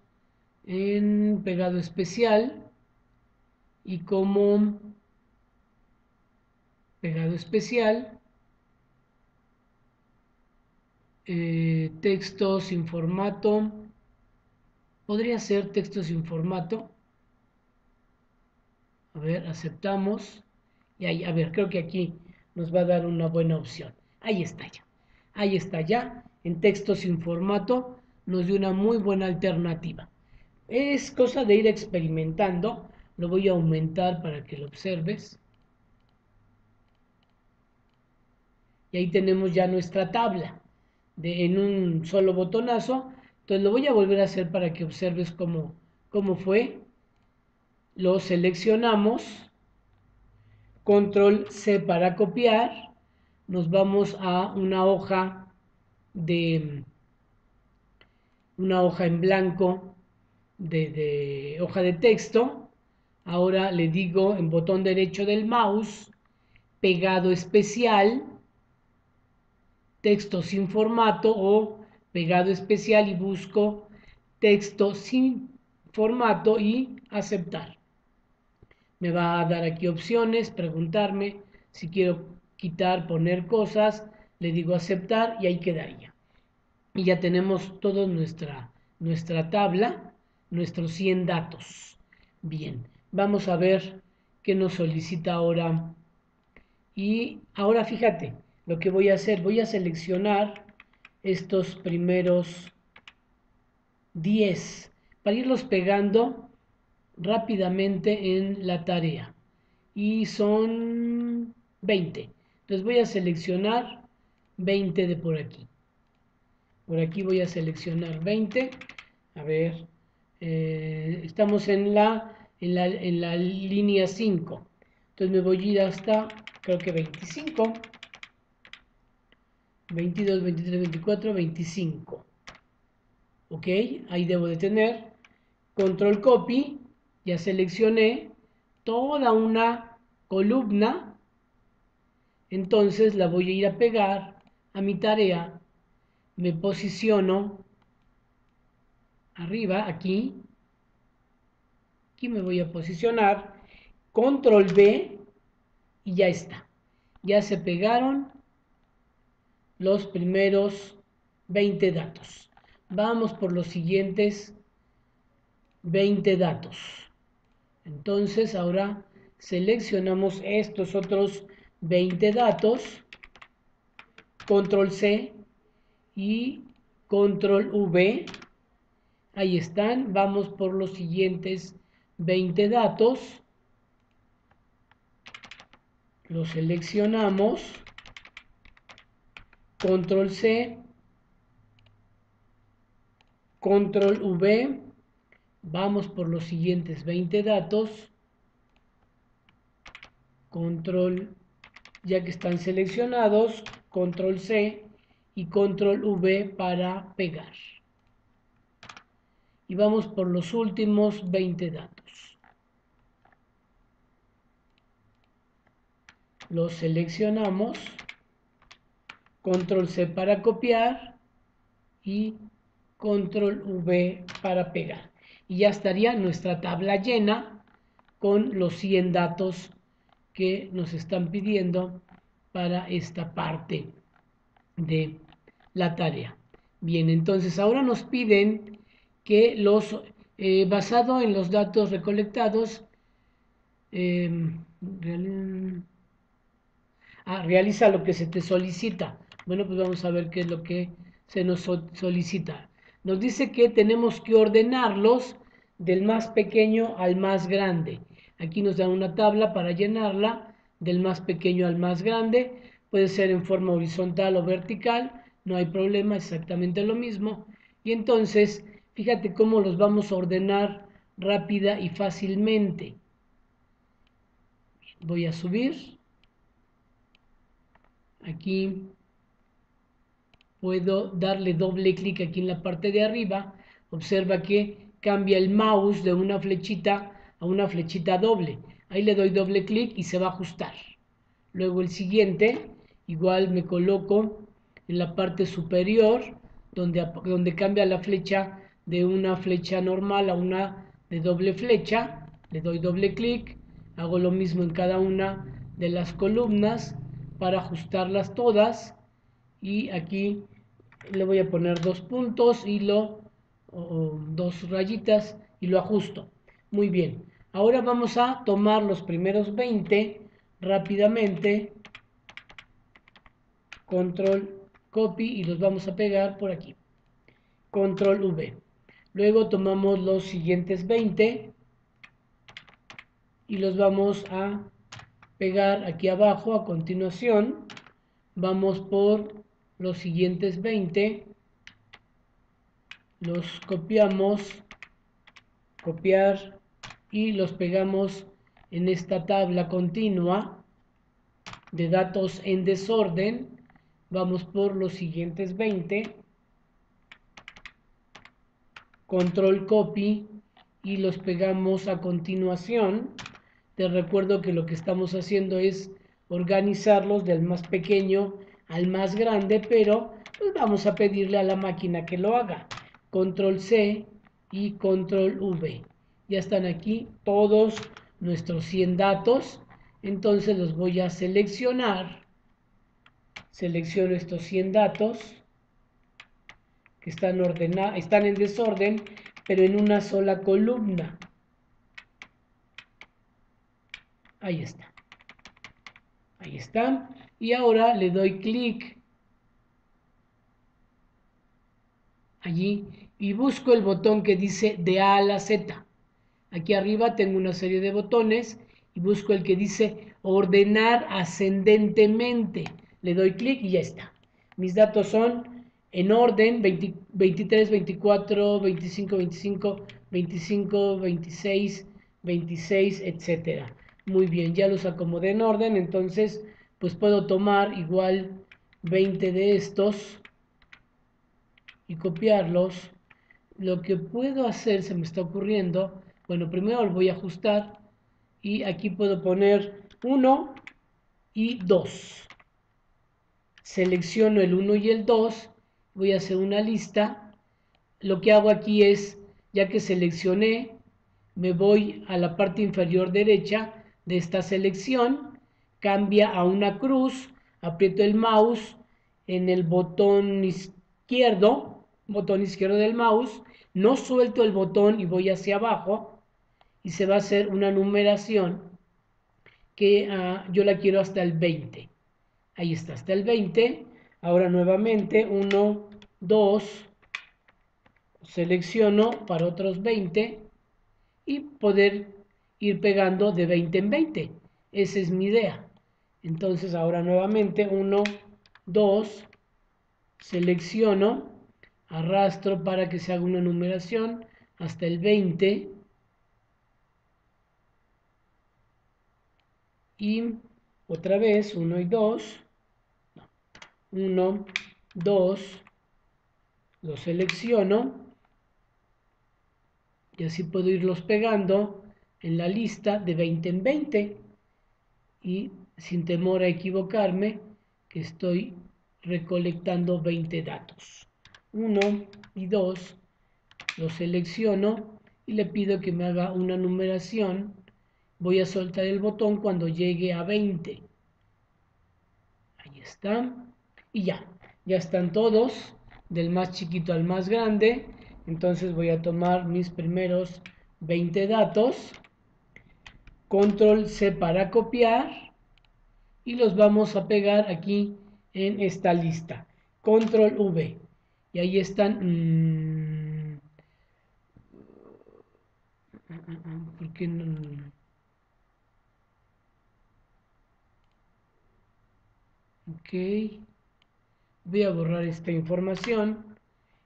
en pegado especial y como pegado especial eh, texto sin formato podría ser texto sin formato. A ver aceptamos. Y ahí a ver creo que aquí nos va a dar una buena opción. Ahí está ya. Ahí está ya en texto sin formato nos dio una muy buena alternativa es cosa de ir experimentando. Lo voy a aumentar para que lo observes. Y ahí tenemos ya nuestra tabla de, en un solo botonazo. Entonces lo voy a volver a hacer para que observes cómo, cómo fue. Lo seleccionamos. Control C para copiar. Nos vamos a una hoja de una hoja en blanco de, hoja de texto. Ahora le digo en botón derecho del mouse, pegado especial, texto sin formato o pegado especial y busco texto sin formato y aceptar. Me va a dar aquí opciones, preguntarme si quiero quitar, poner cosas, le digo aceptar y ahí quedaría. Y ya tenemos toda nuestra, nuestra tabla nuestros 100 datos. Bien, vamos a ver qué nos solicita ahora. Y ahora fíjate, lo que voy a hacer, voy a seleccionar estos primeros 10 para irlos pegando rápidamente en la tarea. Y son 20. Entonces voy a seleccionar 20 de por aquí. Por aquí voy a seleccionar 20. A ver, eh, estamos en la, en la, en la línea 5. Entonces me voy a ir hasta, creo que 25. 22, 23, 24, 25. Ok, ahí debo de tener. Control copy, ya seleccioné toda una columna. Entonces la voy a ir a pegar a mi tarea. Me posiciono arriba, aquí. Aquí me voy a posicionar. Control B y ya está. Ya se pegaron los primeros 20 datos. Vamos por los siguientes 20 datos. Entonces ahora seleccionamos estos otros 20 datos. Control C y Control V Ahí están, vamos por los siguientes 20 datos. Los seleccionamos. Control C. Control V. Vamos por los siguientes 20 datos. Control, ya que están seleccionados, Control C y Control V para pegar y vamos por los últimos 20 datos. Los seleccionamos, control C para copiar y control V para pegar. Y ya estaría nuestra tabla llena con los 100 datos que nos están pidiendo para esta parte de la tarea. Bien, entonces ahora nos piden que los, eh, basado en los datos recolectados, em, Ah, realiza lo que se te solicita. Bueno, pues vamos a ver qué es lo que se nos solicita. Nos dice que tenemos que ordenarlos del más pequeño al más grande. Aquí nos dan una tabla para llenarla del más pequeño al más grande. Puede ser en forma horizontal o vertical, no hay problema, exactamente lo mismo. Y entonces, fíjate cómo los vamos a ordenar rápida y fácilmente. Voy a subir. Aquí puedo darle doble clic aquí en la parte de arriba. Observa que cambia el mouse de una flechita a una flechita doble. Ahí le doy doble clic y se va a ajustar. Luego el siguiente, igual me coloco en la parte superior, donde, donde cambia la flecha de una flecha normal a una de doble flecha. Le doy doble clic, hago lo mismo en cada una de las columnas para ajustarlas todas. Y aquí le voy a poner dos puntos y lo, dos rayitas y lo ajusto. Muy bien. Ahora vamos a tomar los primeros 20 rápidamente. Control copy y los vamos a pegar por aquí. Control V. Luego tomamos los siguientes 20 y los vamos a pegar aquí abajo a continuación. Vamos por los siguientes 20. Los copiamos. Copiar y los pegamos en esta tabla continua de datos en desorden. Vamos por los siguientes 20. Control copy y los pegamos a continuación. Te recuerdo que lo que estamos haciendo es organizarlos del más pequeño al más grande, pero pues vamos a pedirle a la máquina que lo haga. Control C y Control V ya están aquí todos nuestros 100 datos. Entonces los voy a seleccionar. Selecciono estos 100 datos que están, ordenados, están en desorden, pero en una sola columna. Ahí está. Ahí está. Y ahora le doy clic allí y busco el botón que dice de A a la Z. Aquí arriba tengo una serie de botones y busco el que dice ordenar ascendentemente. Le doy clic y ya está. Mis datos son en orden 23, 24, 25, 25, 25, 26, 26, etc. Muy bien, ya los acomodé en orden, entonces pues puedo tomar igual 20 de estos y copiarlos. Lo que puedo hacer, se me está ocurriendo, bueno, primero lo voy a ajustar y aquí puedo poner 1 y 2. Selecciono el 1 y el 2, voy a hacer una lista. Lo que hago aquí es, ya que seleccioné, me voy a la parte inferior derecha de esta selección, cambia a una cruz, aprieto el mouse en el botón izquierdo, botón izquierdo del mouse, no suelto el botón y voy hacia abajo, y se va a hacer una numeración que ah, yo la quiero hasta el 20. Ahí está, hasta el 20. Ahora nuevamente 1, 2, selecciono para otros 20 y poder ir pegando de 20 en 20. Esa es mi idea. Entonces ahora nuevamente 1, 2, selecciono, arrastro para que se haga una numeración hasta el 20 y otra vez 1 y 2, 1, 2, lo selecciono y así puedo irlos pegando en la lista de 20 en 20 y sin temor a equivocarme que estoy recolectando 20 datos. 1 y 2 lo selecciono y le pido que me haga una numeración voy a soltar el botón cuando llegue a 20. Ahí está. Y ya, ya están todos, del más chiquito al más grande. Entonces voy a tomar mis primeros 20 datos. Control C para copiar. y los vamos a pegar aquí en esta lista. Control V. Y ahí están... Mm, ¿Por qué no? Ok. Voy a borrar esta información.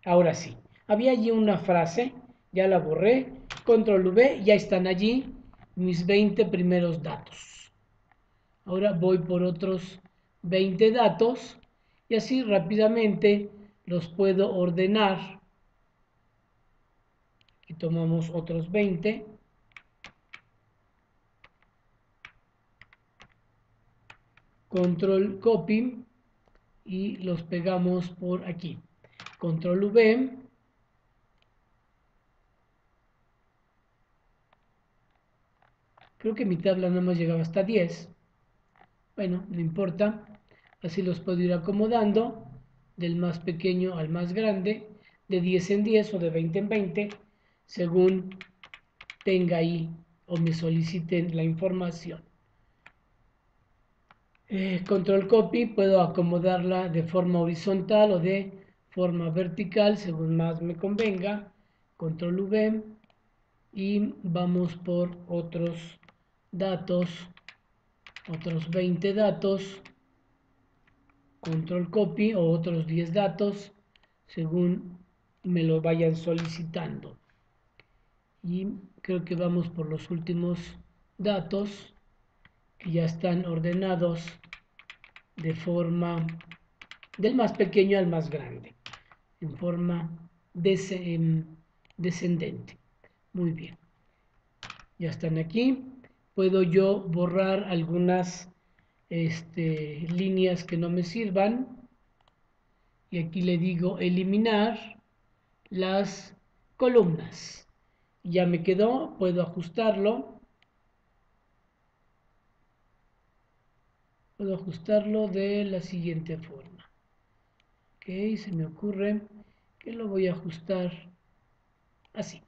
Ahora sí. Había allí una frase. Ya la borré. Control V. Ya están allí mis 20 primeros datos. Ahora voy por otros 20 datos y así rápidamente los puedo ordenar. Aquí tomamos otros 20. Control copy y los pegamos por aquí. Control V. Creo que mi tabla nada más llegaba hasta 10. Bueno, no importa. Así los puedo ir acomodando del más pequeño al más grande, de 10 en 10 o de 20 en 20, según tenga ahí o me soliciten la información. Eh, control copy, puedo acomodarla de forma horizontal o de forma vertical, según más me convenga. Control V y vamos por otros datos, otros 20 datos control copy o otros 10 datos según me lo vayan solicitando. Y creo que vamos por los últimos datos ya están ordenados de forma del más pequeño al más grande, en forma em, descendente. Muy bien. Ya están aquí. Puedo yo borrar algunas este, líneas que no me sirvan. Y aquí le digo eliminar las columnas. Ya me quedó, puedo ajustarlo. Puedo ajustarlo de la siguiente forma. Ok, se me ocurre que lo voy a ajustar así.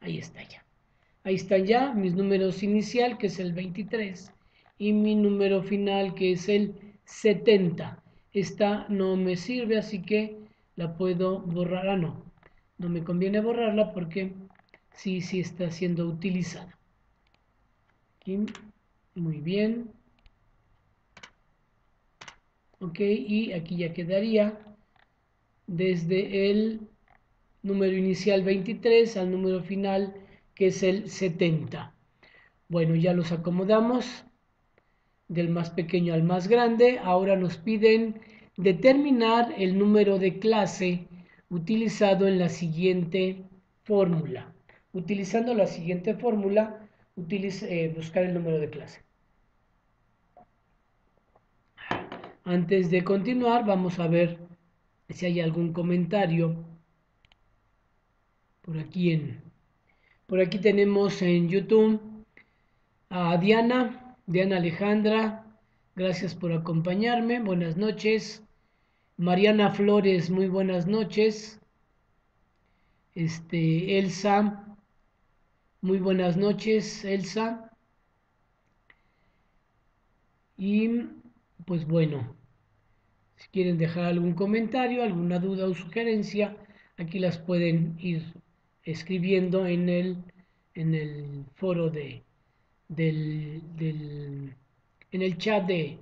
Ahí está ya. Ahí están ya mis números inicial, que es el 23 y mi número final que es el 70. Esta no me sirve, así que la puedo borrar. Ah, no, no me conviene borrarla porque sí, sí está siendo utilizada. muy bien. Ok, y aquí ya quedaría desde el número inicial 23 al número final que es el 70. Bueno, ya los acomodamos del más pequeño al más grande. Ahora nos piden determinar el número de clase utilizado en la siguiente fórmula. Utilizando la siguiente fórmula, eh, buscar el número de clase. Antes de continuar, vamos a ver si hay algún comentario por aquí en por aquí tenemos en YouTube a Diana Diana Alejandra, gracias por acompañarme. Buenas noches. Mariana Flores, muy buenas noches. Este, Elsa, muy buenas noches, Elsa. Y pues bueno, si quieren dejar algún comentario, alguna duda o sugerencia, aquí las pueden ir escribiendo en el, en el foro de, del, en el chat de,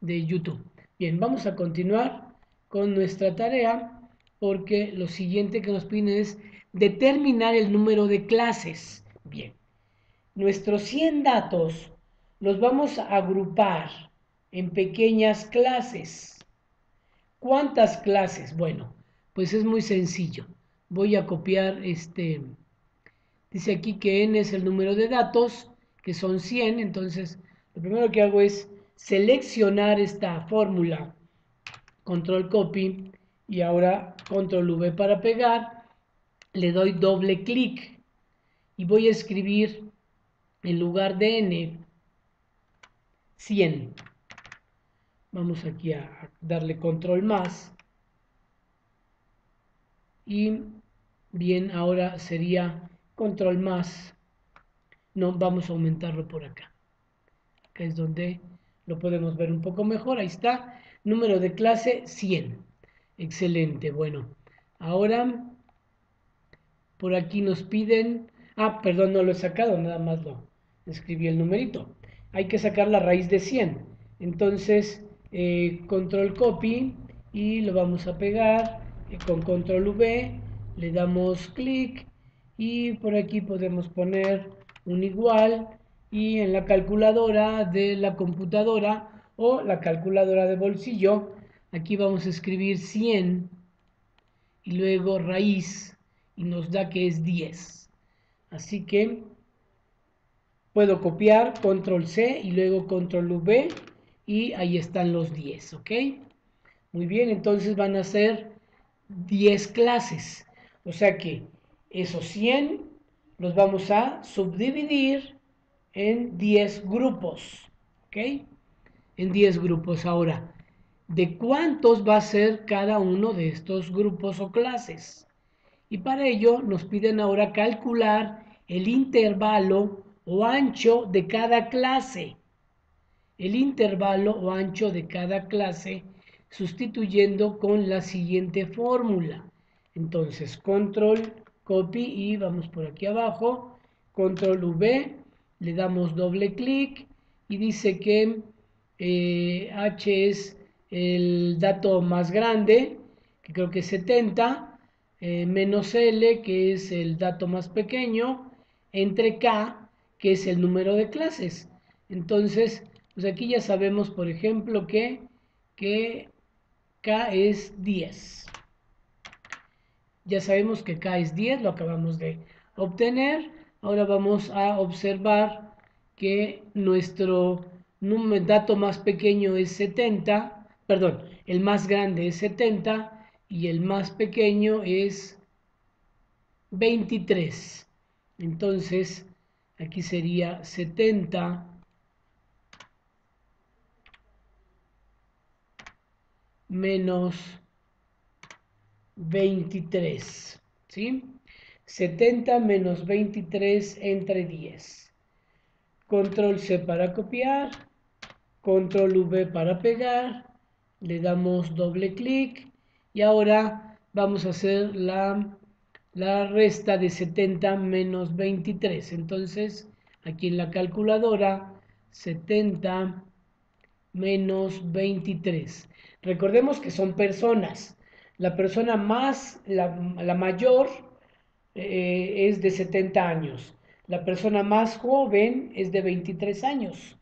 de YouTube. Bien, vamos a continuar con nuestra tarea porque lo siguiente que nos piden es determinar el número de clases. Bien, nuestros 100 datos los vamos a agrupar en pequeñas clases. ¿Cuántas clases? Bueno, pues es muy sencillo. Voy a copiar este, dice aquí que n es el número de datos que son 100, entonces lo primero que hago es seleccionar esta fórmula, control copy, y ahora control V para pegar, le doy doble clic y voy a escribir en lugar de n 100. Vamos aquí a darle control más. Y bien, ahora sería control más no, vamos a aumentarlo por acá. Acá es donde lo podemos ver un poco mejor. Ahí está, número de clase 100. Excelente, bueno. Ahora, por aquí nos piden... Ah, perdón, no lo he sacado, nada más lo escribí el numerito. Hay que sacar la raíz de 100. Entonces, eh, control copy y lo vamos a pegar eh, con control V. Le damos clic y por aquí podemos poner un igual y en la calculadora de la computadora o la calculadora de bolsillo aquí vamos a escribir 100 y luego raíz y nos da que es 10 así que puedo copiar control C y luego control V y ahí están los 10 ok muy bien entonces van a ser 10 clases o sea que esos 100 los vamos a subdividir en 10 grupos. ¿Ok? En 10 grupos. Ahora, ¿de cuántos va a ser cada uno de estos grupos o clases? Y para ello nos piden ahora calcular el intervalo o ancho de cada clase. El intervalo o ancho de cada clase sustituyendo con la siguiente fórmula. Entonces, control, copy y vamos por aquí abajo, control V le damos doble clic y dice que eh, H es el dato más grande, que creo que es 70, eh, menos L, que es el dato más pequeño, entre K, que es el número de clases. Entonces, pues aquí ya sabemos, por ejemplo, que, que K es 10. Ya sabemos que K es 10, lo acabamos de obtener. Ahora vamos a observar que nuestro dato más pequeño es 70, perdón, el más grande es 70 y el más pequeño es 23. Entonces, aquí sería 70 menos 23, ¿sí? 70 menos 23 entre 10. Control C para copiar, control V para pegar, le damos doble clic y ahora vamos a hacer la, la resta de 70 menos 23. Entonces, aquí en la calculadora, 70 menos 23. Recordemos que son personas. La persona más, la, la mayor, eh, es de 70 años. La persona más joven es de 23 años.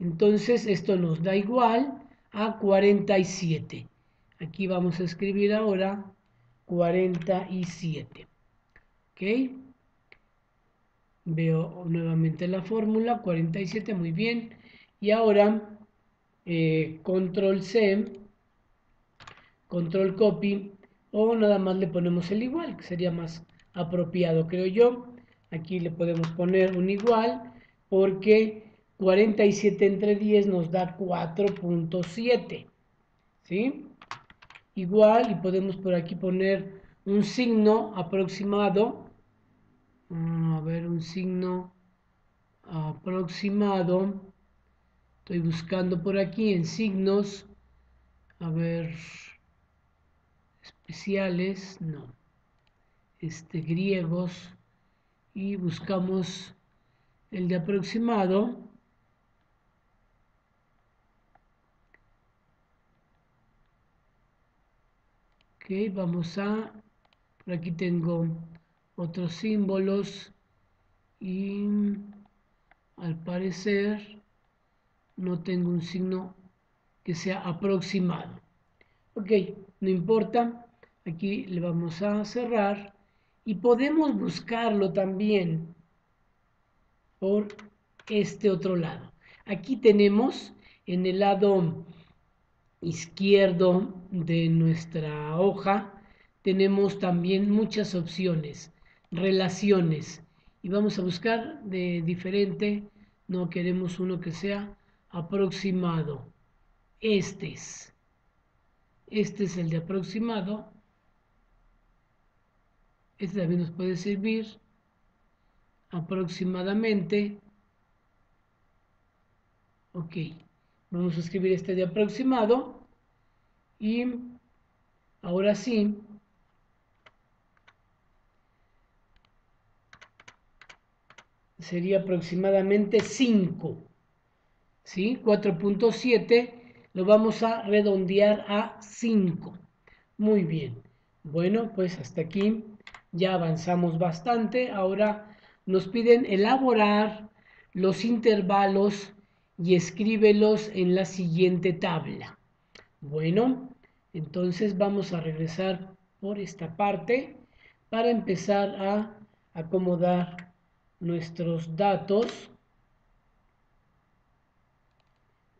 Entonces esto nos da igual a 47. Aquí vamos a escribir ahora 47. ¿Ok? Veo nuevamente la fórmula, 47, muy bien. Y ahora, eh, control C, control copy, o nada más le ponemos el igual, que sería más apropiado, creo yo. Aquí le podemos poner un igual porque 47 entre 10 nos da 4.7. ¿Sí? Igual y podemos por aquí poner un signo aproximado. Mm, a ver, un signo aproximado. Estoy buscando por aquí en signos. A ver, especiales, no este, griegos y buscamos el de aproximado. Ok, vamos a, por aquí tengo otros símbolos y al parecer no tengo un signo que sea aproximado. Ok, no importa, aquí le vamos a cerrar y podemos buscarlo también por este otro lado. Aquí tenemos en el lado izquierdo de nuestra hoja, tenemos también muchas opciones, relaciones. Y vamos a buscar de diferente, no queremos uno que sea aproximado. Este es. Este es el de aproximado este también nos puede servir aproximadamente. Ok, Vamos a escribir este de aproximado y ahora sí sería aproximadamente 5. ¿Sí? 4.7 lo vamos a redondear a 5. Muy bien. Bueno, pues hasta aquí ya avanzamos bastante. Ahora nos piden elaborar los intervalos y escríbelos en la siguiente tabla. Bueno, entonces vamos a regresar por esta parte para empezar a acomodar nuestros datos.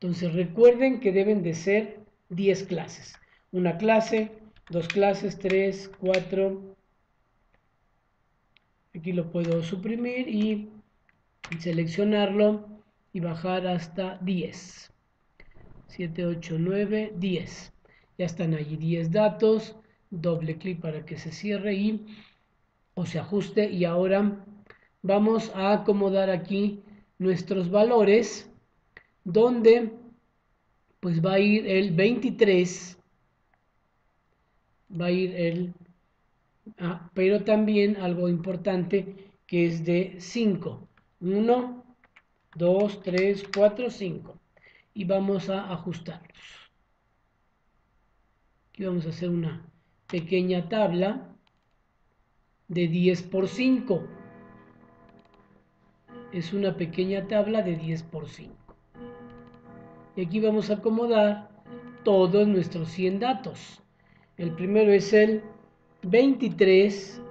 Entonces recuerden que deben de ser 10 clases. Una clase, dos clases, tres, cuatro. Aquí lo puedo suprimir y seleccionarlo y bajar hasta 10. 7, 8, 9, 10. Ya están allí 10 datos. Doble clic para que se cierre y o se ajuste. Y ahora vamos a acomodar aquí nuestros valores donde pues va a ir el 23 va a ir el ah, pero también algo importante que es de 5 1 2 3 4 5 y vamos a ajustarlos. Aquí vamos a hacer una pequeña tabla de 10 por 5 es una pequeña tabla de 10 por 5. Y aquí vamos a acomodar todos nuestros 100 datos. El primero es el 23,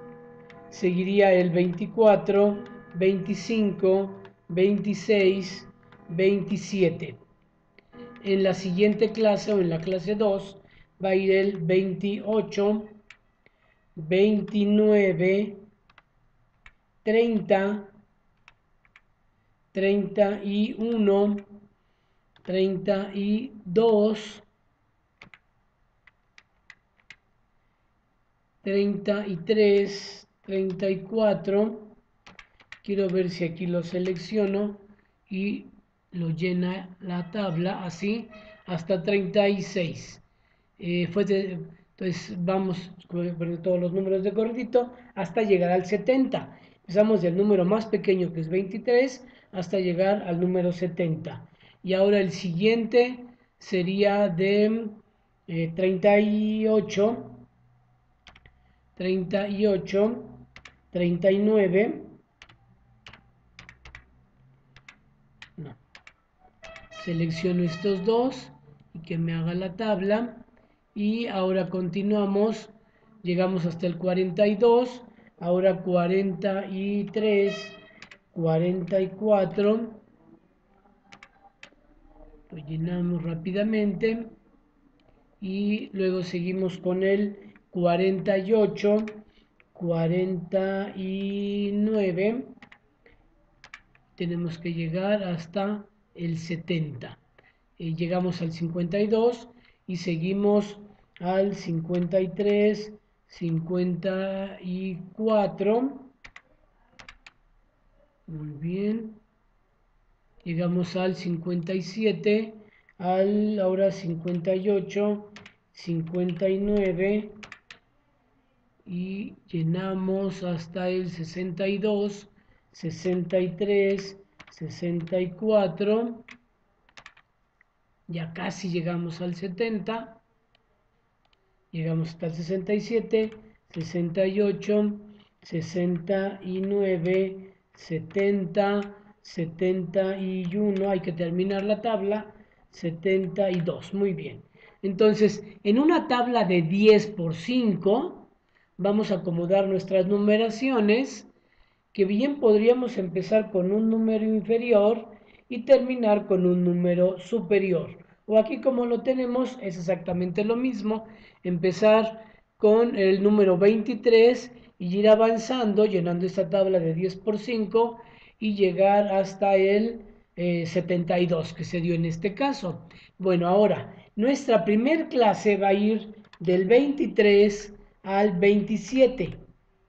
seguiría el 24, 25, 26, 27. En la siguiente clase o en la clase 2 va a ir el 28, 29, 30, 31, 32, 33, 34. Quiero ver si aquí lo selecciono y lo llena la tabla así hasta 36. Eh, fue entonces vamos con todos los números de corridito hasta llegar al 70. Empezamos del número más pequeño que es 23 hasta llegar al número 70. Y ahora el siguiente sería de 38, 38, 39. No. Selecciono estos dos y que me haga la tabla. Y ahora continuamos. Llegamos hasta el 42. Ahora 43 44 lo llenamos rápidamente y luego seguimos con el 48 49 tenemos que llegar hasta el 70 eh, llegamos al 52 y seguimos al 53 54 muy bien. Llegamos al 57, al ahora 58, 59 y llenamos hasta el 62, 63, 64. Ya casi llegamos al 70. Llegamos hasta el 67, 68, 69, 70, 71, hay que terminar la tabla, 72, muy bien. Entonces, en una tabla de 10 por 5, vamos a acomodar nuestras numeraciones, que bien podríamos empezar con un número inferior y terminar con un número superior. O aquí como lo tenemos, es exactamente lo mismo, empezar con el número 23 y ir avanzando, llenando esta tabla de 10 por 5 y llegar hasta el eh, 72 que se dio en este caso. Bueno, ahora, nuestra primer clase va a ir del 23 al 27,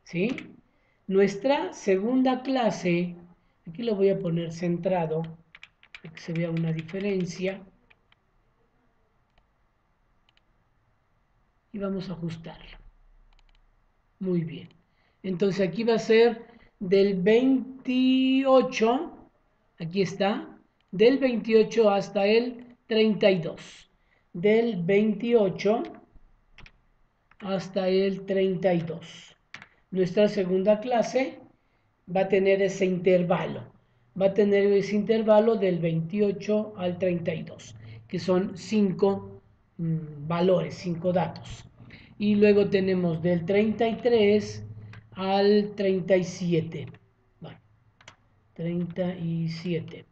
¿sí? Nuestra segunda clase, aquí lo voy a poner centrado, para que se vea una diferencia. Y vamos a ajustarlo. Muy bien. Entonces aquí va a ser del 28, aquí está, del 28 hasta el 32. Del 28 hasta el 32. Nuestra segunda clase va a tener ese intervalo. Va a tener ese intervalo del 28 al 32, que son cinco mm, valores, cinco datos. Y luego tenemos del 33 al 37. Bueno, 37.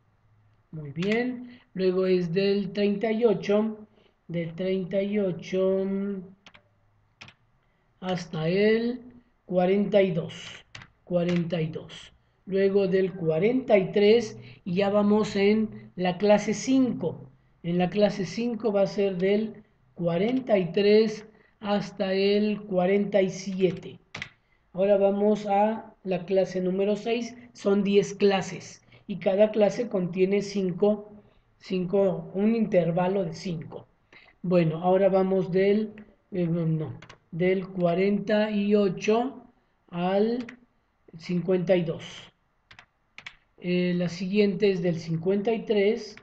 Muy bien. Luego es del 38, del 38 hasta el 42. 42. Luego del 43 y ya vamos en la clase 5. En la clase 5 va a ser del 43 hasta el 47. Ahora vamos a la clase número 6. Son 10 clases y cada clase contiene 5, 5, un intervalo de 5. Bueno, ahora vamos del, eh, no, del 48 al 52. Eh, la siguiente es del 53,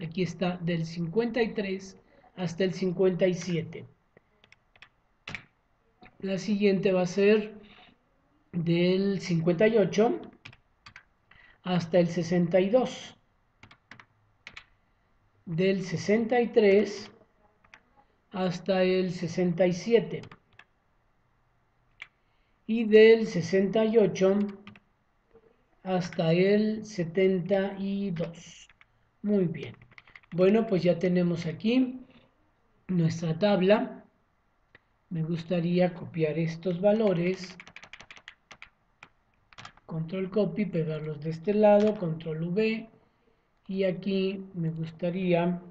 aquí está, del 53 hasta el 57. La siguiente va a ser del 58 hasta el 62. Del 63 hasta el 67 y del 68 hasta el 72. Muy bien. Bueno, pues ya tenemos aquí nuestra tabla. Me gustaría copiar estos valores. Control copy, pegarlos de este lado, control V. Y aquí me gustaría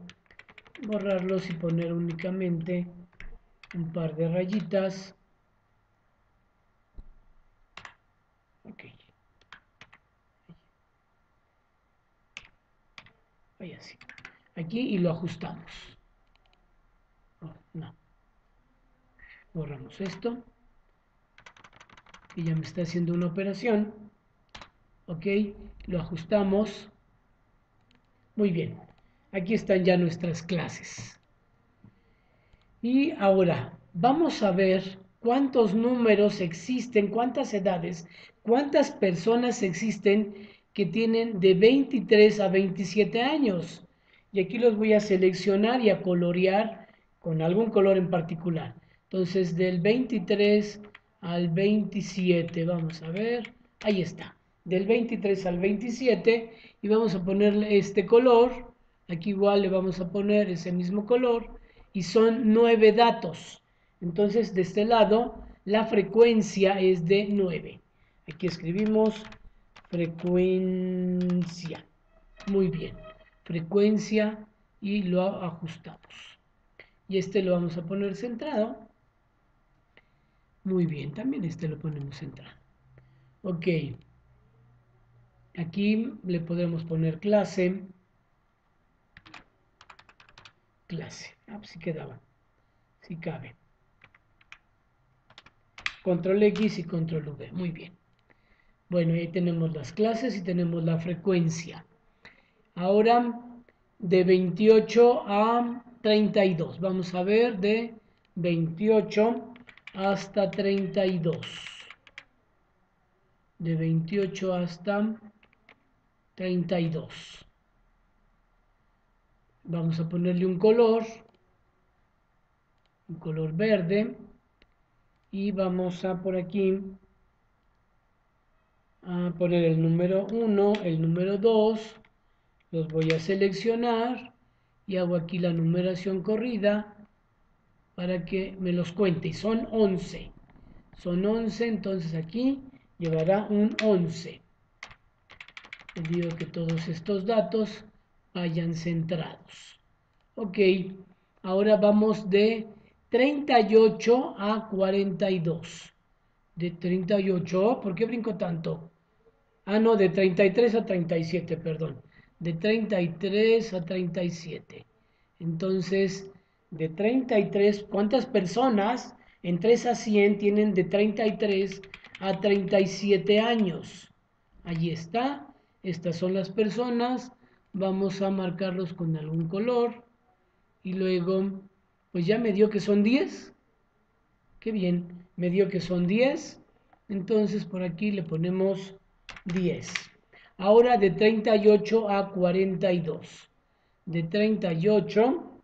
borrarlos y poner únicamente un par de rayitas. Ok. Ahí así. Aquí y lo ajustamos. No. Borramos esto. Y ya me está haciendo una operación. Ok. Lo ajustamos. Muy bien. Aquí están ya nuestras clases. Y ahora vamos a ver cuántos números existen, cuántas edades, cuántas personas existen que tienen de 23 a 27 años. Y aquí los voy a seleccionar y a colorear con algún color en particular. Entonces del 23 al 27, vamos a ver, ahí está. Del 23 al 27 y vamos a ponerle este color Aquí igual le vamos a poner ese mismo color y son nueve datos. Entonces, de este lado, la frecuencia es de 9. Aquí escribimos frecuencia. Muy bien. Frecuencia y lo ajustamos. Y este lo vamos a poner centrado. Muy bien, también este lo ponemos centrado. Ok. Aquí le podemos poner clase clase. Ah, pues sí quedaba. Sí cabe. Control X y control V. Muy bien. Bueno, ahí tenemos las clases y tenemos la frecuencia. Ahora, de 28 a 32. Vamos a ver de 28 hasta 32. De 28 hasta 32 vamos a ponerle un color, un color verde, y vamos a por aquí a poner el número 1, el número 2, los voy a seleccionar y hago aquí la numeración corrida para que me los cuente. Son 11. Son 11, entonces aquí llevará un 11. Digo que todos estos datos vayan centrados. Ok, ahora vamos de 38 a 42. De 38, ¿por qué brinco tanto? Ah, no, de 33 a 37, perdón. De 33 a 37. Entonces, de 33, ¿cuántas personas en 3 a 100 tienen de 33 a 37 años? Allí está, estas son las personas, vamos a marcarlos con algún color y luego, pues ya me dio que son 10, qué bien, me dio que son 10, entonces por aquí le ponemos 10. Ahora de 38 a 42. De 38,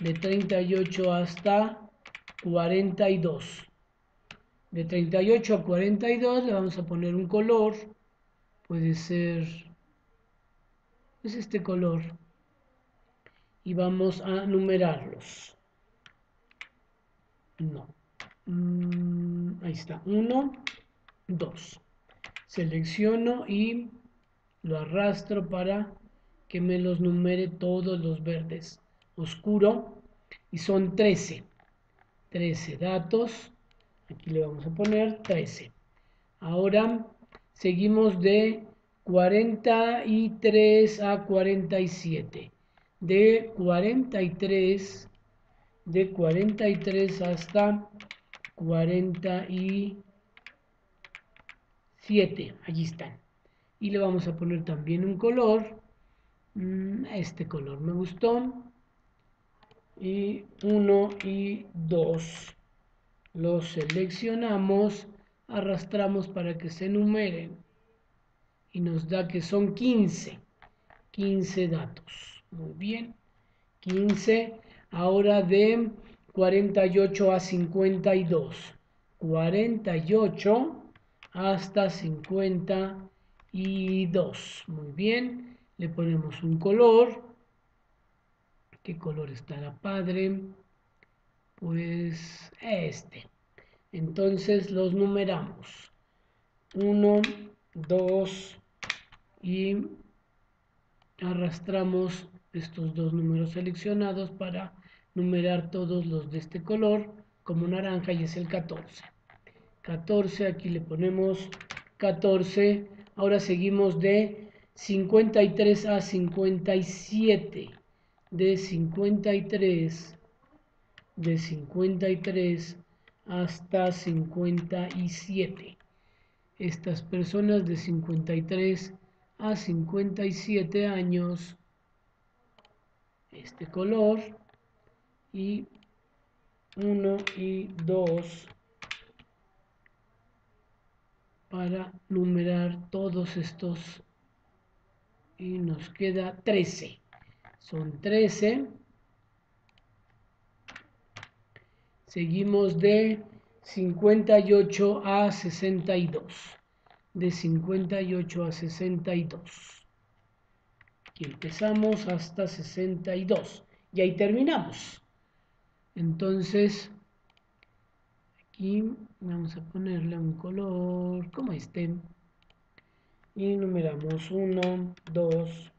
de 38 hasta 42. De 38 a 42 le vamos a poner un color. Puede ser es este color. Y vamos a numerarlos. No. Mm, ahí está. 1, 2 selecciono y lo arrastro para que me los numere todos los verdes oscuro y son 13 13 datos aquí le vamos a poner 13 ahora seguimos de 43 a 47 de 43 de 43 hasta 40 y 7, allí están. Y le vamos a poner también un color. Mm, este color me gustó. Y 1 y 2. Los seleccionamos, arrastramos para que se numeren. Y nos da que son 15. 15 datos. Muy bien. 15. Ahora de 48 a 52. 48 hasta 52. Muy bien, le ponemos un color. ¿Qué color estará padre? Pues este. Entonces los numeramos. 1, 2 y arrastramos estos dos números seleccionados para numerar todos los de este color como naranja y es el 14. 14, aquí le ponemos 14. Ahora seguimos de 53 a 57. De 53, de 53 hasta 57. Estas personas de 53 a 57 años, este color, y 1 y 2 para numerar todos estos. Y nos queda 13 son 13 seguimos de 58 a 62 de 58 a 62 aquí empezamos hasta 62 y ahí terminamos. Entonces aquí vamos a ponerle un color como este. Y numeramos 1, 2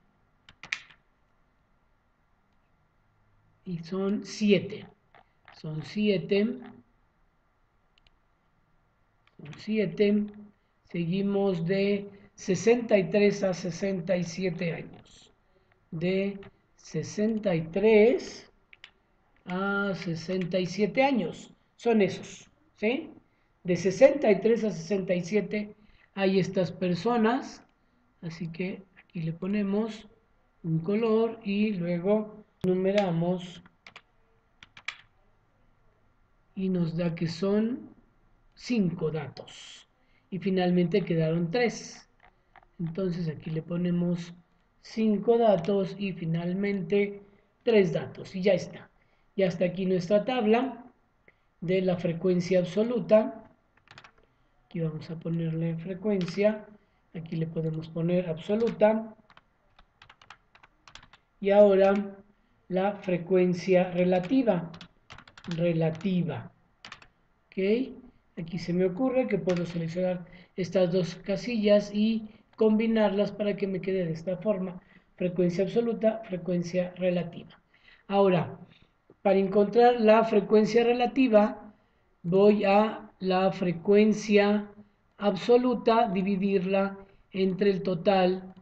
y son 7 son 7 son 7 seguimos de 63 a 67 años. De 63 a 67 años. Son esos ¿sí? De 63 a 67 hay estas personas, así que aquí le ponemos un color y luego numeramos y nos da que son 5 datos y finalmente quedaron 3 entonces aquí le ponemos 5 datos y finalmente 3 datos y ya está y hasta aquí nuestra tabla de la frecuencia absoluta. Aquí vamos a ponerle frecuencia. Aquí le podemos poner absoluta. Y ahora la frecuencia relativa. Relativa. ¿Ok? Aquí se me ocurre que puedo seleccionar estas dos casillas y combinarlas para que me quede de esta forma. Frecuencia absoluta, frecuencia relativa. Ahora, para encontrar la frecuencia relativa, voy a la frecuencia absoluta, dividirla entre el total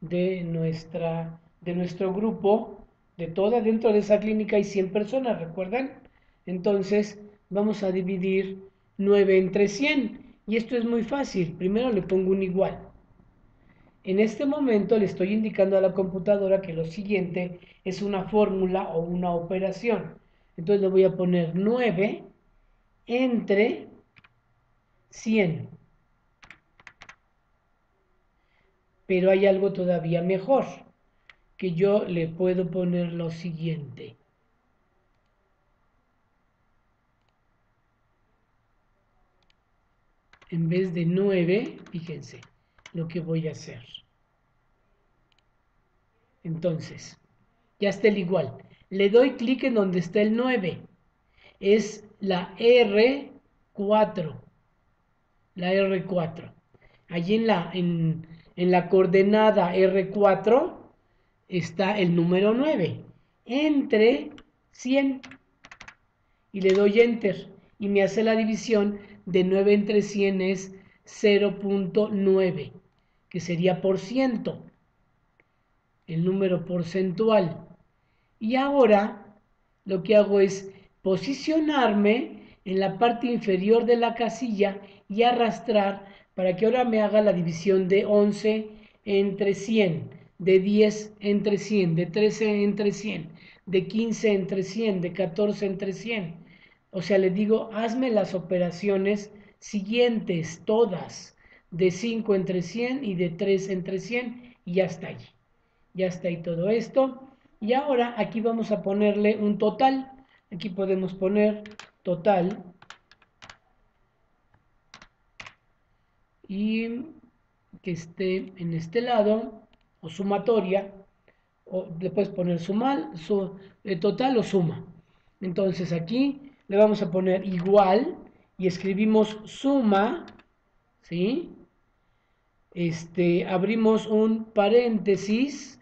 de, nuestra, de nuestro grupo De toda, dentro de esa clínica hay 100 personas, ¿recuerdan? Entonces vamos a dividir 9 entre 100. Y esto es muy fácil. Primero le pongo un igual. En este momento le estoy indicando a la computadora que lo siguiente es una fórmula o una operación. Entonces le voy a poner 9 entre 100. Pero hay algo todavía mejor, que yo le puedo poner lo siguiente. En vez de 9, fíjense lo que voy a hacer. Entonces, ya está el igual. Le doy clic en donde está el 9. Es la R4. La R4. Allí en la, en, en la coordenada R4 está el número 9. Entre 100. Y le doy Enter. Y me hace la división de 9 entre 100 es 0.9, que sería por ciento, el número porcentual. Y ahora lo que hago es posicionarme en la parte inferior de la casilla y arrastrar para que ahora me haga la división de 11 entre 100, de 10 entre 100, de 13 entre 100, de 15 entre 100, de 14 entre 100. O sea, le digo, hazme las operaciones siguientes, todas, de 5 entre 100 y de 3 entre 100, y ya está allí. Ya está ahí todo esto. Y ahora aquí vamos a ponerle un total. Aquí podemos poner total. Y que esté en este lado, o sumatoria, o le puedes poner sumal, su, eh, total o suma. Entonces aquí le vamos a poner igual y escribimos suma, ¿sí? Este, abrimos un paréntesis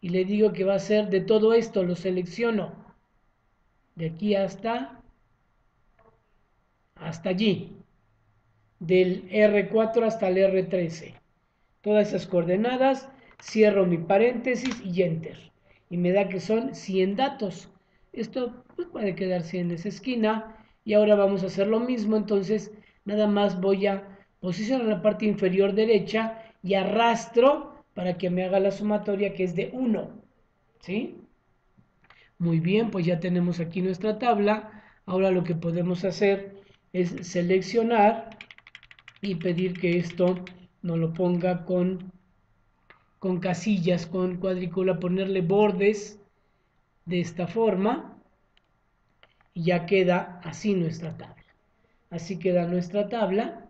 y le digo que va a ser de todo esto, lo selecciono de aquí hasta hasta allí, del R4 hasta el R13. Todas esas coordenadas, cierro mi paréntesis y enter. Y me da que son 100 datos. Esto pues, puede quedarse en esa esquina. Y ahora vamos a hacer lo mismo. Entonces, nada más voy a posicionar la parte inferior derecha y arrastro para que me haga la sumatoria que es de 1. ¿Sí? Muy bien, pues ya tenemos aquí nuestra tabla. Ahora lo que podemos hacer es seleccionar y pedir que esto nos lo ponga con, con casillas, con cuadrícula, ponerle bordes de esta forma y ya queda así nuestra tabla. Así queda nuestra tabla.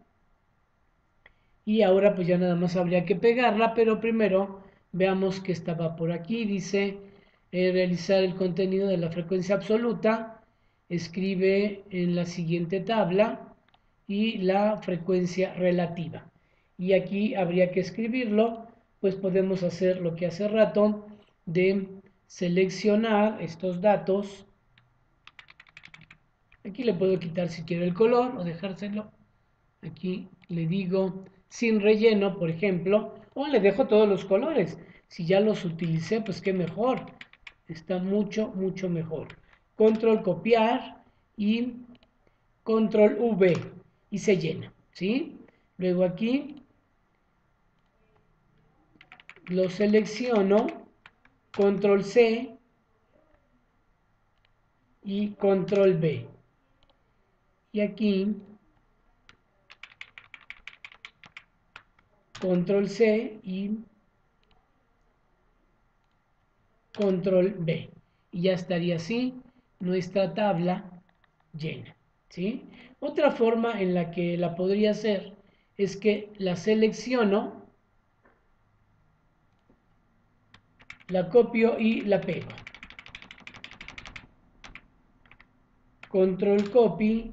Y ahora pues ya nada más habría que pegarla, pero primero veamos que estaba por aquí. Dice eh, realizar el contenido de la frecuencia absoluta. Escribe en la siguiente tabla y la frecuencia relativa. Y aquí habría que escribirlo, pues podemos hacer lo que hace rato de seleccionar estos datos Aquí le puedo quitar si quiero el color o dejárselo. Aquí le digo sin relleno, por ejemplo, o le dejo todos los colores. Si ya los utilicé, pues qué mejor. Está mucho, mucho mejor. Control copiar y control V y se llena, ¿sí? Luego aquí lo selecciono, control C y control V y aquí control C y control B y ya estaría así nuestra tabla llena ¿sí? otra forma en la que la podría hacer es que la selecciono la copio y la pego control copy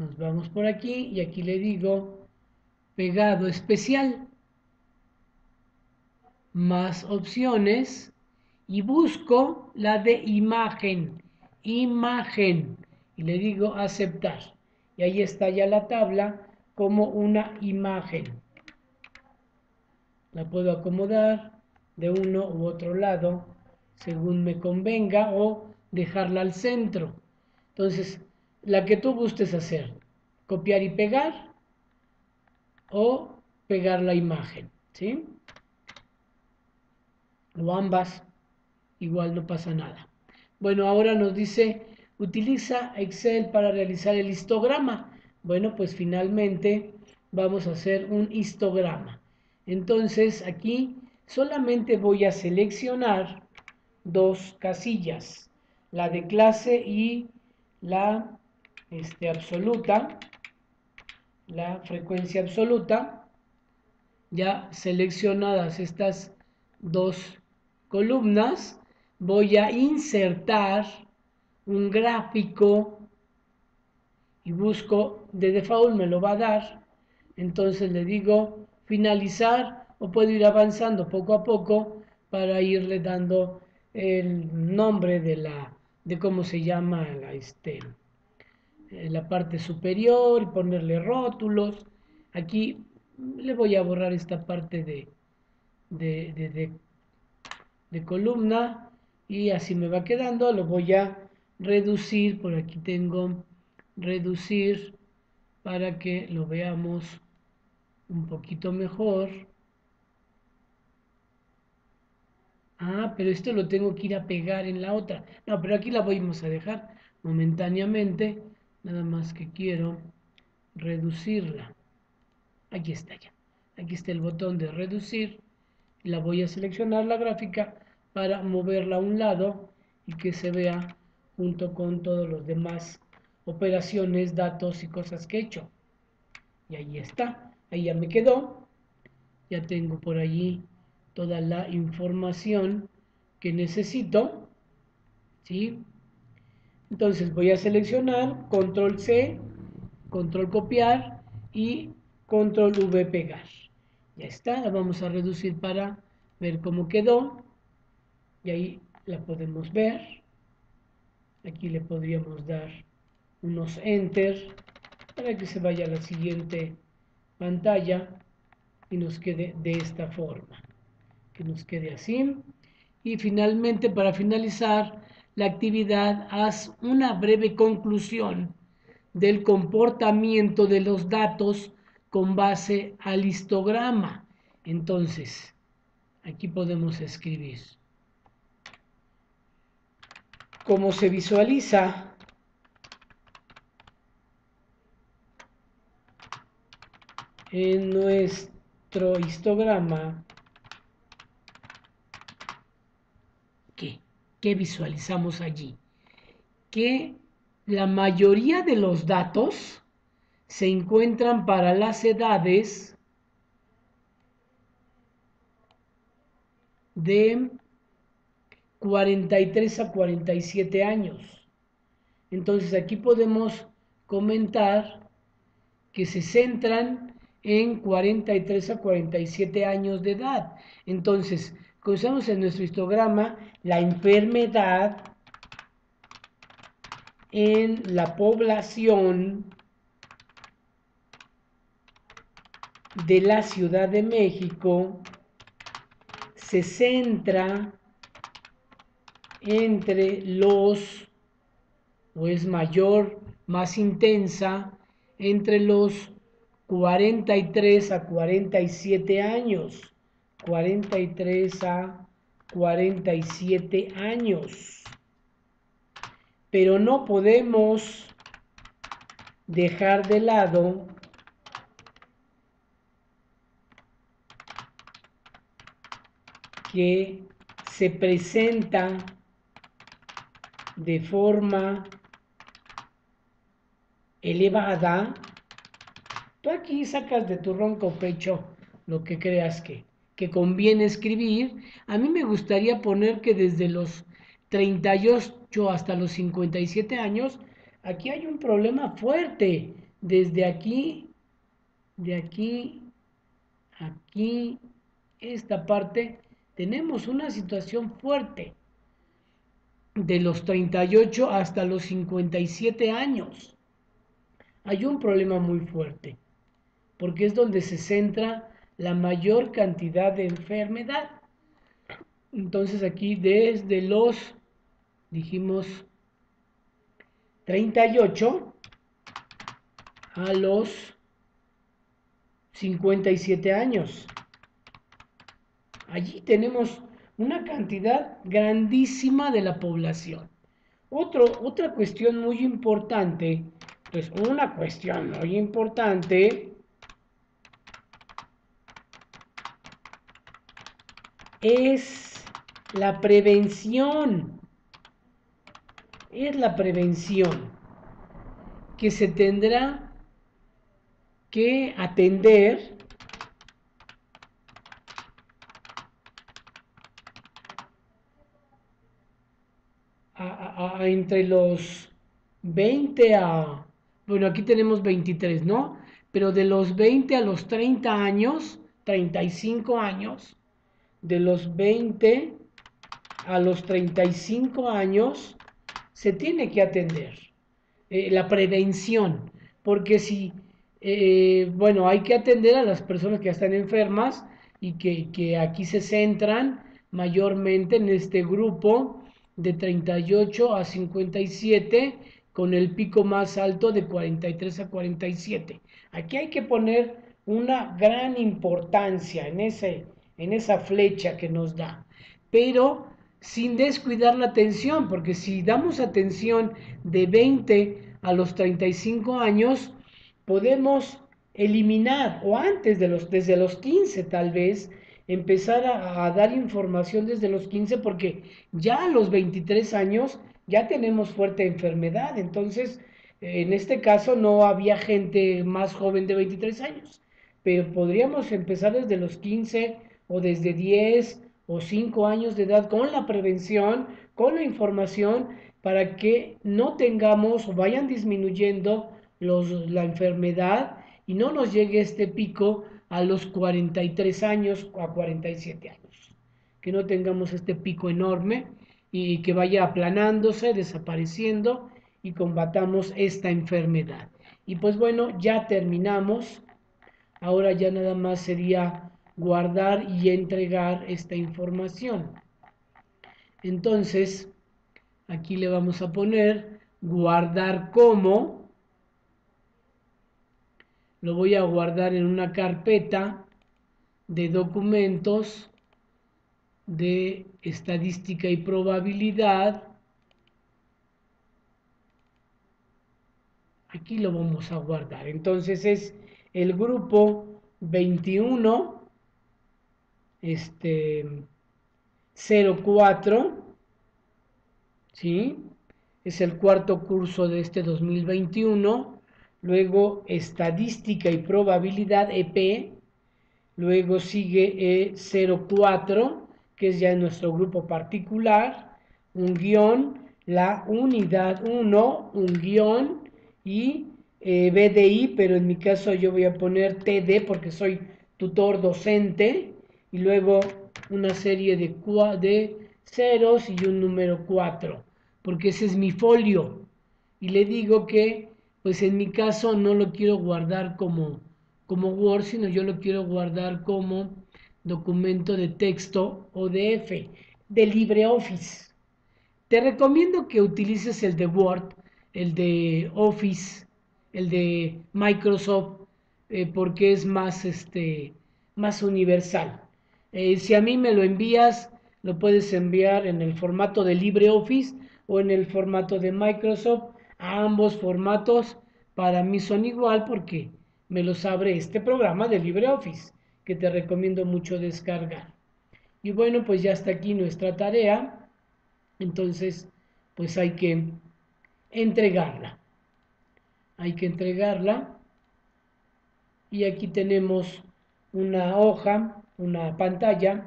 nos vamos por aquí y aquí le digo pegado especial. Más opciones y busco la de imagen. Imagen. Y le digo aceptar. Y ahí está ya la tabla como una imagen. La puedo acomodar de uno u otro lado según me convenga o dejarla al centro. Entonces, la que tú gustes hacer, copiar y pegar o pegar la imagen, ¿sí? O ambas, igual no pasa nada. Bueno, ahora nos dice, utiliza Excel para realizar el histograma. Bueno, pues finalmente vamos a hacer un histograma. Entonces aquí solamente voy a seleccionar dos casillas, la de clase y la este, absoluta, la frecuencia absoluta. Ya seleccionadas estas dos columnas, voy a insertar un gráfico y busco, de default me lo va a dar, entonces le digo finalizar o puedo ir avanzando poco a poco para irle dando el nombre de la de cómo se llama la, este, eh, la parte superior y ponerle rótulos. Aquí le voy a borrar esta parte de, de, de, de columna y así me va quedando. Lo voy a reducir, por aquí tengo reducir para que lo veamos un poquito mejor. Ah, pero esto lo tengo que ir a pegar en la otra. No, pero aquí la vamos a dejar momentáneamente. Nada más que quiero reducirla. Aquí está ya. Aquí está el botón de reducir. La voy a seleccionar la gráfica para moverla a un lado y que se vea junto con todos los demás operaciones, datos y cosas que he hecho. Y ahí está. Ahí ya me quedó. Ya tengo por allí toda la información que necesito. ¿sí? Entonces voy a seleccionar control C, control copiar y control V pegar. Ya está, la vamos a reducir para ver cómo quedó. Y ahí la podemos ver. Aquí le podríamos dar unos enter para que se vaya a la siguiente pantalla y nos quede de esta forma que nos quede así. Y finalmente, para finalizar la actividad, haz una breve conclusión del comportamiento de los datos con base al histograma. Entonces, aquí podemos escribir. Como se visualiza en nuestro histograma, que visualizamos allí, que la mayoría de los datos se encuentran para las edades de 43 a 47 años. Entonces aquí podemos comentar que se centran en 43 a 47 años de edad. Entonces, usamos en nuestro histograma la enfermedad en la población de la Ciudad de México se centra entre los, o es mayor, más intensa, entre los 43 a 47 años. 43 a 47 años. Pero no podemos dejar de lado que se presenta de forma elevada. Tú aquí sacas de tu ronco pecho lo que creas que que conviene escribir, a mí me gustaría poner que desde los 38 hasta los 57 años, aquí hay un problema fuerte. Desde aquí, de aquí, aquí, esta parte, tenemos una situación fuerte. De los 38 hasta los 57 años. Hay un problema muy fuerte, porque es donde se centra la mayor cantidad de enfermedad. Entonces aquí desde los, dijimos, 38 a los 57 años. Allí tenemos una cantidad grandísima de la población. Otro, otra cuestión muy importante, pues una cuestión muy importante es la prevención. Es la prevención que se tendrá que atender entre los 20 a, bueno, aquí tenemos 23, ¿no? Pero de los 20 a los 30 años, 35 años, de los 20 a los 35 años, se tiene que atender eh, la prevención, porque si, eh, bueno, hay que atender a las personas que están enfermas y que, que aquí se centran mayormente en este grupo de 38 a 57 con el pico más alto de 43 a 47. Aquí hay que poner una gran importancia en, ese, en esa flecha que nos da, pero sin descuidar la atención, porque si damos atención de 20 a los 35 años, podemos eliminar, o antes de los, desde los 15 tal vez, empezar a, dar información desde los 15 porque ya a los 23 años ya tenemos fuerte enfermedad. Entonces, en este caso no había gente más joven de 23 años, pero podríamos empezar desde los 15 o desde 10 o 5 años de edad con la prevención, con la información, para que no tengamos o vayan disminuyendo los, la enfermedad y no nos llegue este pico a los 43 años a 47 años. Que no tengamos este pico enorme y que vaya aplanándose, desapareciendo y combatamos esta enfermedad. Y pues bueno, ya terminamos. Ahora ya nada más sería guardar y entregar esta información. Entonces, aquí le vamos a poner guardar como lo voy a guardar en una carpeta de documentos de estadística y probabilidad. Aquí lo vamos a guardar. Entonces es el grupo 21, este 04, ¿sí? Es el cuarto curso de este 2021 luego estadística y probabilidad EP, luego sigue E04, que es ya nuestro grupo particular, un guion, la unidad 1, un guion y eh, BDI, pero en mi caso yo voy a poner TD porque soy tutor docente, y luego una serie de, de ceros y un número 4, porque ese es mi folio. Y le digo que pues en mi caso no lo quiero guardar como, como Word, sino yo lo quiero guardar como documento de texto o DF de LibreOffice. Te recomiendo que utilices el de Word, el de Office, el de Microsoft, eh, porque es más, este, más universal. Eh, si a mí me lo envías, lo puedes enviar en el formato de LibreOffice o en el formato de Microsoft ambos formatos para mí son igual porque me los abre este programa de LibreOffice que te recomiendo mucho descargar. Y bueno, pues ya está aquí nuestra tarea. Entonces, pues hay que entregarla. Hay que entregarla. Y aquí tenemos una hoja, una pantalla,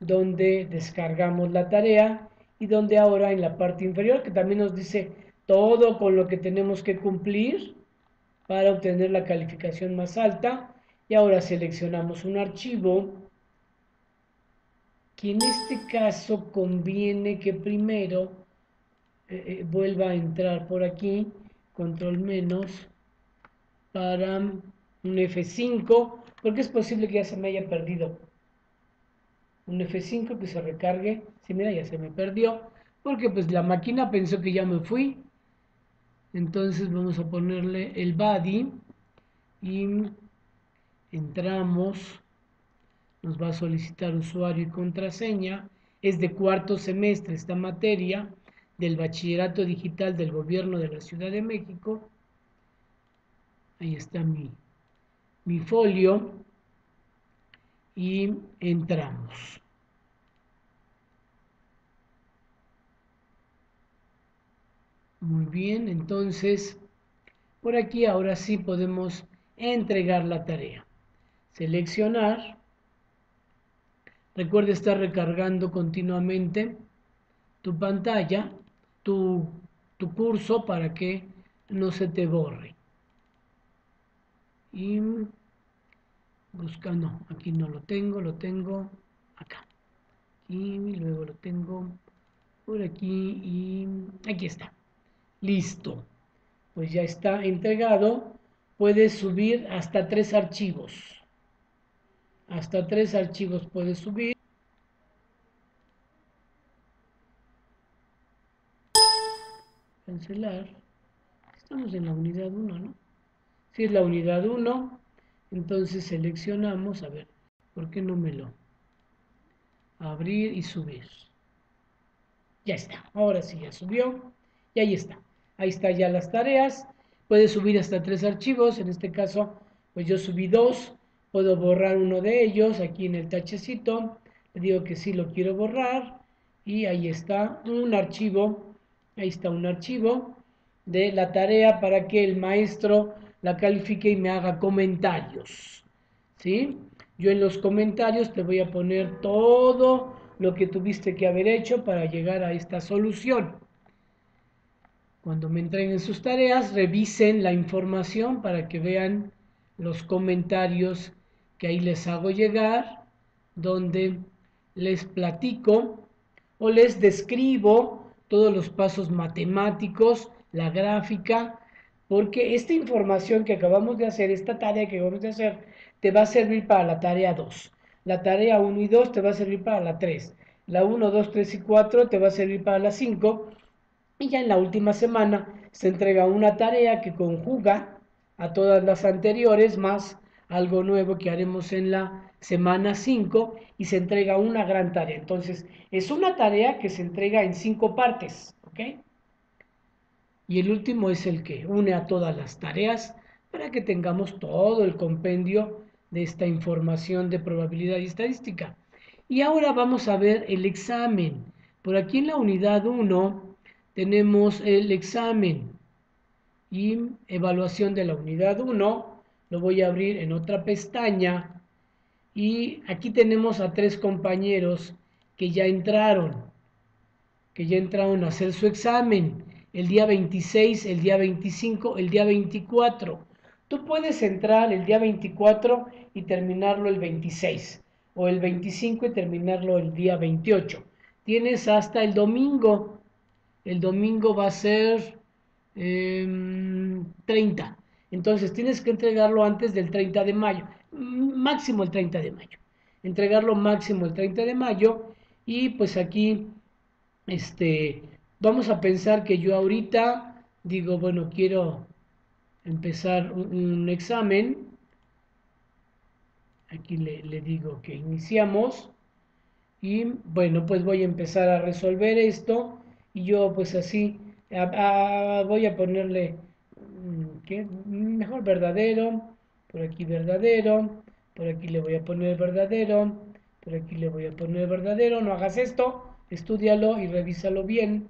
donde descargamos la tarea y donde ahora en la parte inferior, que también nos dice todo con lo que tenemos que cumplir para obtener la calificación más alta. Y ahora seleccionamos un archivo que en este caso conviene que primero eh, eh, vuelva a entrar por aquí, control menos, para un F5, porque es posible que ya se me haya perdido un F5 que se recargue. Si mira, ya se me perdió, porque pues la máquina pensó que ya me fui. Entonces vamos a ponerle el body y entramos. Nos va a solicitar usuario y contraseña. Es de cuarto semestre esta materia del Bachillerato Digital del Gobierno de la Ciudad de México. Ahí está mi, mi folio y entramos. Muy bien, entonces por aquí ahora sí podemos entregar la tarea. Seleccionar. Recuerda estar recargando continuamente tu pantalla, tu, tu curso para que no se te borre. Y busca, no, aquí no lo tengo, lo tengo acá. Y luego lo tengo por aquí y aquí está. Listo. Pues ya está entregado. Puedes subir hasta tres archivos. Hasta tres archivos puedes subir. Cancelar. Estamos en la unidad 1, ¿no? Si es la unidad 1, entonces seleccionamos, a ver, ¿por qué no me lo? Abrir y subir. Ya está, ahora sí ya subió y ahí está. Ahí está ya las tareas. Puedes subir hasta tres archivos, en este caso pues yo subí dos, puedo borrar uno de ellos aquí en el tachecito, le digo que sí lo quiero borrar y ahí está un archivo, ahí está un archivo de la tarea para que el maestro la califique y me haga comentarios. ¿Sí? Yo en los comentarios te voy a poner todo lo que tuviste que haber hecho para llegar a esta solución. Cuando me entreguen sus tareas, revisen la información para que vean los comentarios que ahí les hago llegar, donde les platico o les describo todos los pasos matemáticos, la gráfica, porque esta información que acabamos de hacer, esta tarea que acabamos de hacer, te va a servir para la tarea 2. La tarea 1 y 2 te va a servir para la 3. La 1, 2, 3 y 4 te va a servir para la 5. Y ya en la última semana se entrega una tarea que conjuga a todas las anteriores, más algo nuevo que haremos en la semana 5 y se entrega una gran tarea. Entonces, es una tarea que se entrega en cinco partes, ¿ok? Y el último es el que une a todas las tareas para que tengamos todo el compendio de esta información de probabilidad y estadística. Y ahora vamos a ver el examen. Por aquí en la unidad 1 tenemos el examen y evaluación de la unidad 1. Lo voy a abrir en otra pestaña. Y aquí tenemos a tres compañeros que ya entraron, que ya entraron a hacer su examen el día 26, el día 25, el día 24. Tú puedes entrar el día 24 y terminarlo el 26, o el 25 y terminarlo el día 28. Tienes hasta el domingo. El domingo va a ser 30. Em, Entonces tienes que entregarlo antes del 30 de mayo, máximo el 30 de mayo. Entregarlo máximo el 30 de mayo y pues aquí este Vamos a pensar que yo ahorita digo, bueno, quiero empezar un, examen. Aquí le, digo que iniciamos. Y bueno, pues voy a empezar a resolver esto. Y yo pues así voy a ponerle mm, ¿qué? mejor verdadero. Por aquí verdadero. Por aquí le voy a poner verdadero. Por aquí le voy a poner verdadero. No hagas esto. Estudialo y revísalo bien.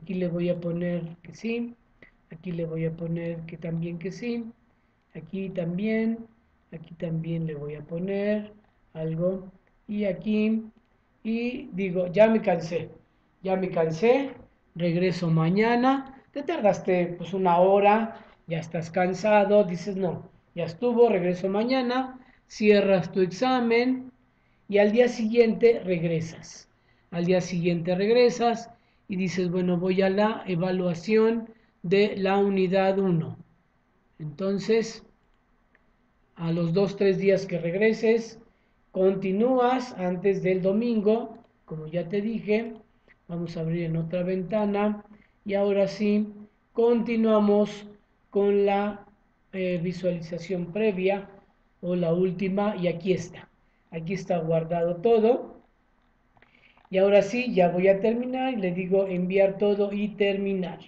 Aquí le voy a poner que sí. Aquí le voy a poner que también que sí. Aquí también. Aquí también le voy a poner algo. Y aquí. Y digo, ya me cansé. Ya me cansé. Regreso mañana. Te tardaste pues una hora. Ya estás cansado. Dices, no, ya estuvo. Regreso mañana. Cierras tu examen. Y al día siguiente regresas. Al día siguiente regresas y dices, bueno, voy a la evaluación de la unidad 1. Entonces, a los dos, tres días que regreses, continúas antes del domingo, como ya te dije, vamos a abrir en otra ventana y ahora sí, continuamos con la eh, visualización previa o la última y aquí está, aquí está guardado todo. Y ahora sí, ya voy a terminar y le digo enviar todo y terminar.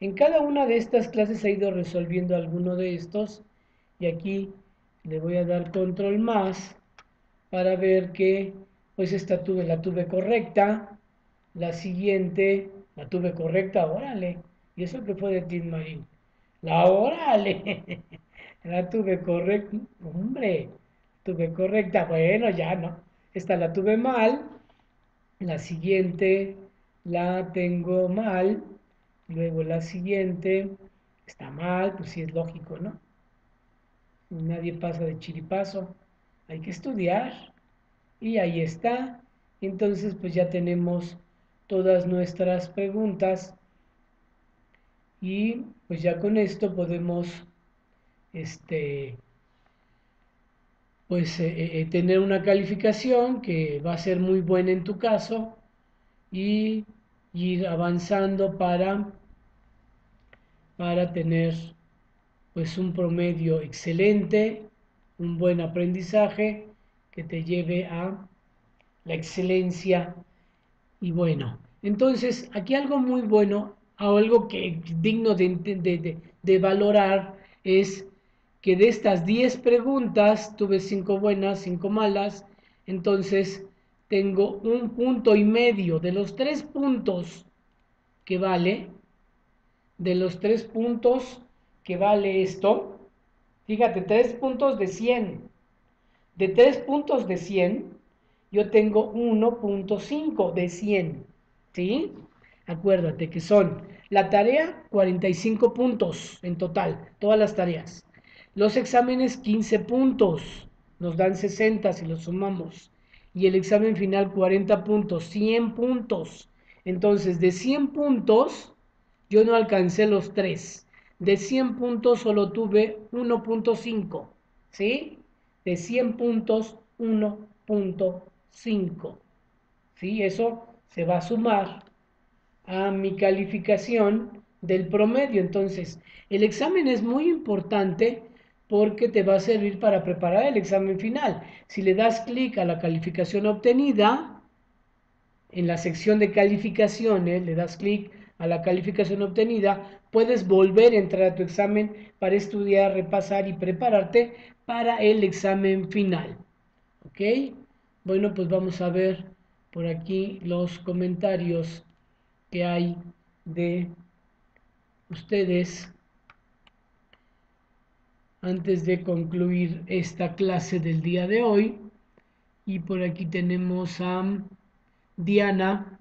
En cada una de estas clases he ido resolviendo alguno de estos. Y aquí le voy a dar control más para ver que pues esta tuve, la tuve correcta, la siguiente la tuve correcta, órale, y eso que fue de Tim Marín, la órale, (laughs) la tuve correcta, hombre, tuve correcta, bueno, ya no, esta la tuve mal, la siguiente la tengo mal, luego la siguiente está mal, pues sí es lógico, ¿no? Nadie pasa de chiripazo hay que estudiar. Y ahí está. Entonces, pues ya tenemos todas nuestras preguntas. Y pues ya con esto podemos, este, pues eh, eh, eh, tener una calificación que va a ser muy buena en tu caso y ir avanzando para, para tener pues un promedio excelente un buen aprendizaje que te lleve a la excelencia. Y bueno, entonces aquí algo muy bueno, algo que digno de, de, valorar es que de estas 10 preguntas tuve 5 buenas, 5 malas, entonces tengo un punto y medio de los tres puntos que vale, de los tres puntos que vale esto, Fíjate, tres puntos de 100. De tres puntos de 100, yo tengo 1.5 de 100. ¿Sí? Acuérdate que son la tarea 45 puntos en total, todas las tareas. Los exámenes 15 puntos, nos dan 60 si los sumamos. Y el examen final 40 puntos, 100 puntos. Entonces, de 100 puntos, yo no alcancé los 3 de 100 puntos solo tuve 1.5, ¿sí? De 100 puntos 1.5, ¿sí? Eso se va a sumar a mi calificación del promedio. Entonces, el examen es muy importante porque te va a servir para preparar el examen final. Si le das clic a la calificación obtenida, en la sección de calificaciones, le das clic a la calificación obtenida, puedes volver a entrar a tu examen para estudiar, repasar y prepararte para el examen final. ¿Ok? Bueno, pues vamos a ver por aquí los comentarios que hay de ustedes antes de concluir esta clase del día de hoy. Y por aquí tenemos a Diana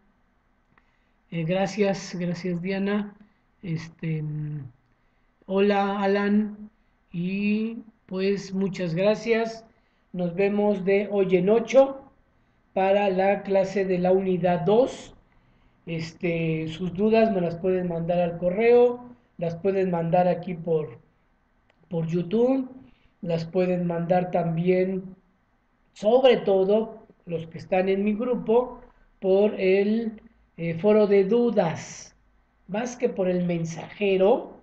eh, gracias, gracias Diana. Este, hola Alan y pues muchas gracias. Nos vemos de hoy en 8 para la clase de la unidad 2. Este, sus dudas me las pueden mandar al correo, las pueden mandar aquí por, por YouTube, las pueden mandar también, sobre todo los que están en mi grupo, por el eh, foro de dudas, más que por el mensajero,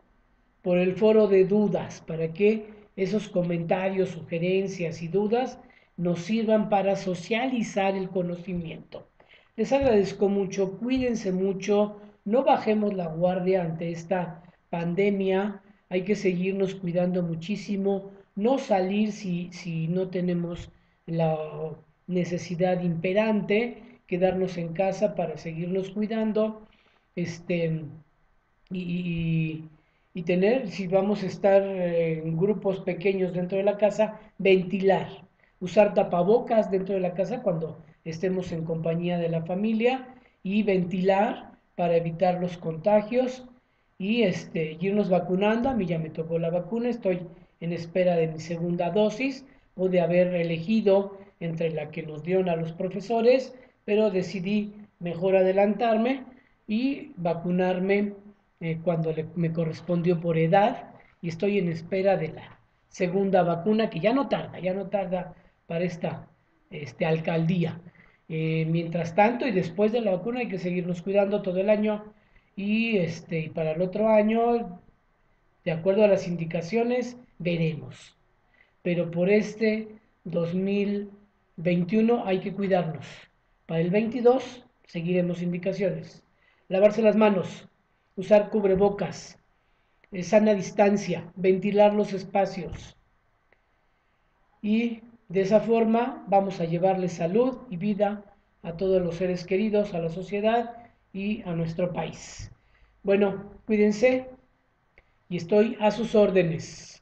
por el foro de dudas, para que esos comentarios, sugerencias y dudas nos sirvan para socializar el conocimiento. Les agradezco mucho, cuídense mucho, no bajemos la guardia ante esta pandemia, hay que seguirnos cuidando muchísimo, no salir si, si no tenemos la necesidad imperante, quedarnos en casa para seguirnos cuidando, este, y, tener, si vamos a estar en grupos pequeños dentro de la casa, ventilar, usar tapabocas dentro de la casa cuando estemos en compañía de la familia y ventilar para evitar los contagios y este, irnos vacunando. A mí ya me tocó la vacuna, estoy en espera de mi segunda dosis. Pude haber elegido entre la que nos dieron a los profesores pero decidí mejor adelantarme y vacunarme eh, cuando me correspondió por edad y estoy en espera de la segunda vacuna que ya no tarda, ya no tarda para esta este, alcaldía. Eh, mientras tanto y después de la vacuna hay que seguirnos cuidando todo el año y este, para el otro año, de acuerdo a las indicaciones, veremos. Pero por este 2021 hay que cuidarnos. Para el 22 seguiremos indicaciones. Lavarse las manos, usar cubrebocas, sana distancia, ventilar los espacios. Y de esa forma vamos a llevarle salud y vida a todos los seres queridos, a la sociedad y a nuestro país. Bueno, cuídense y estoy a sus órdenes.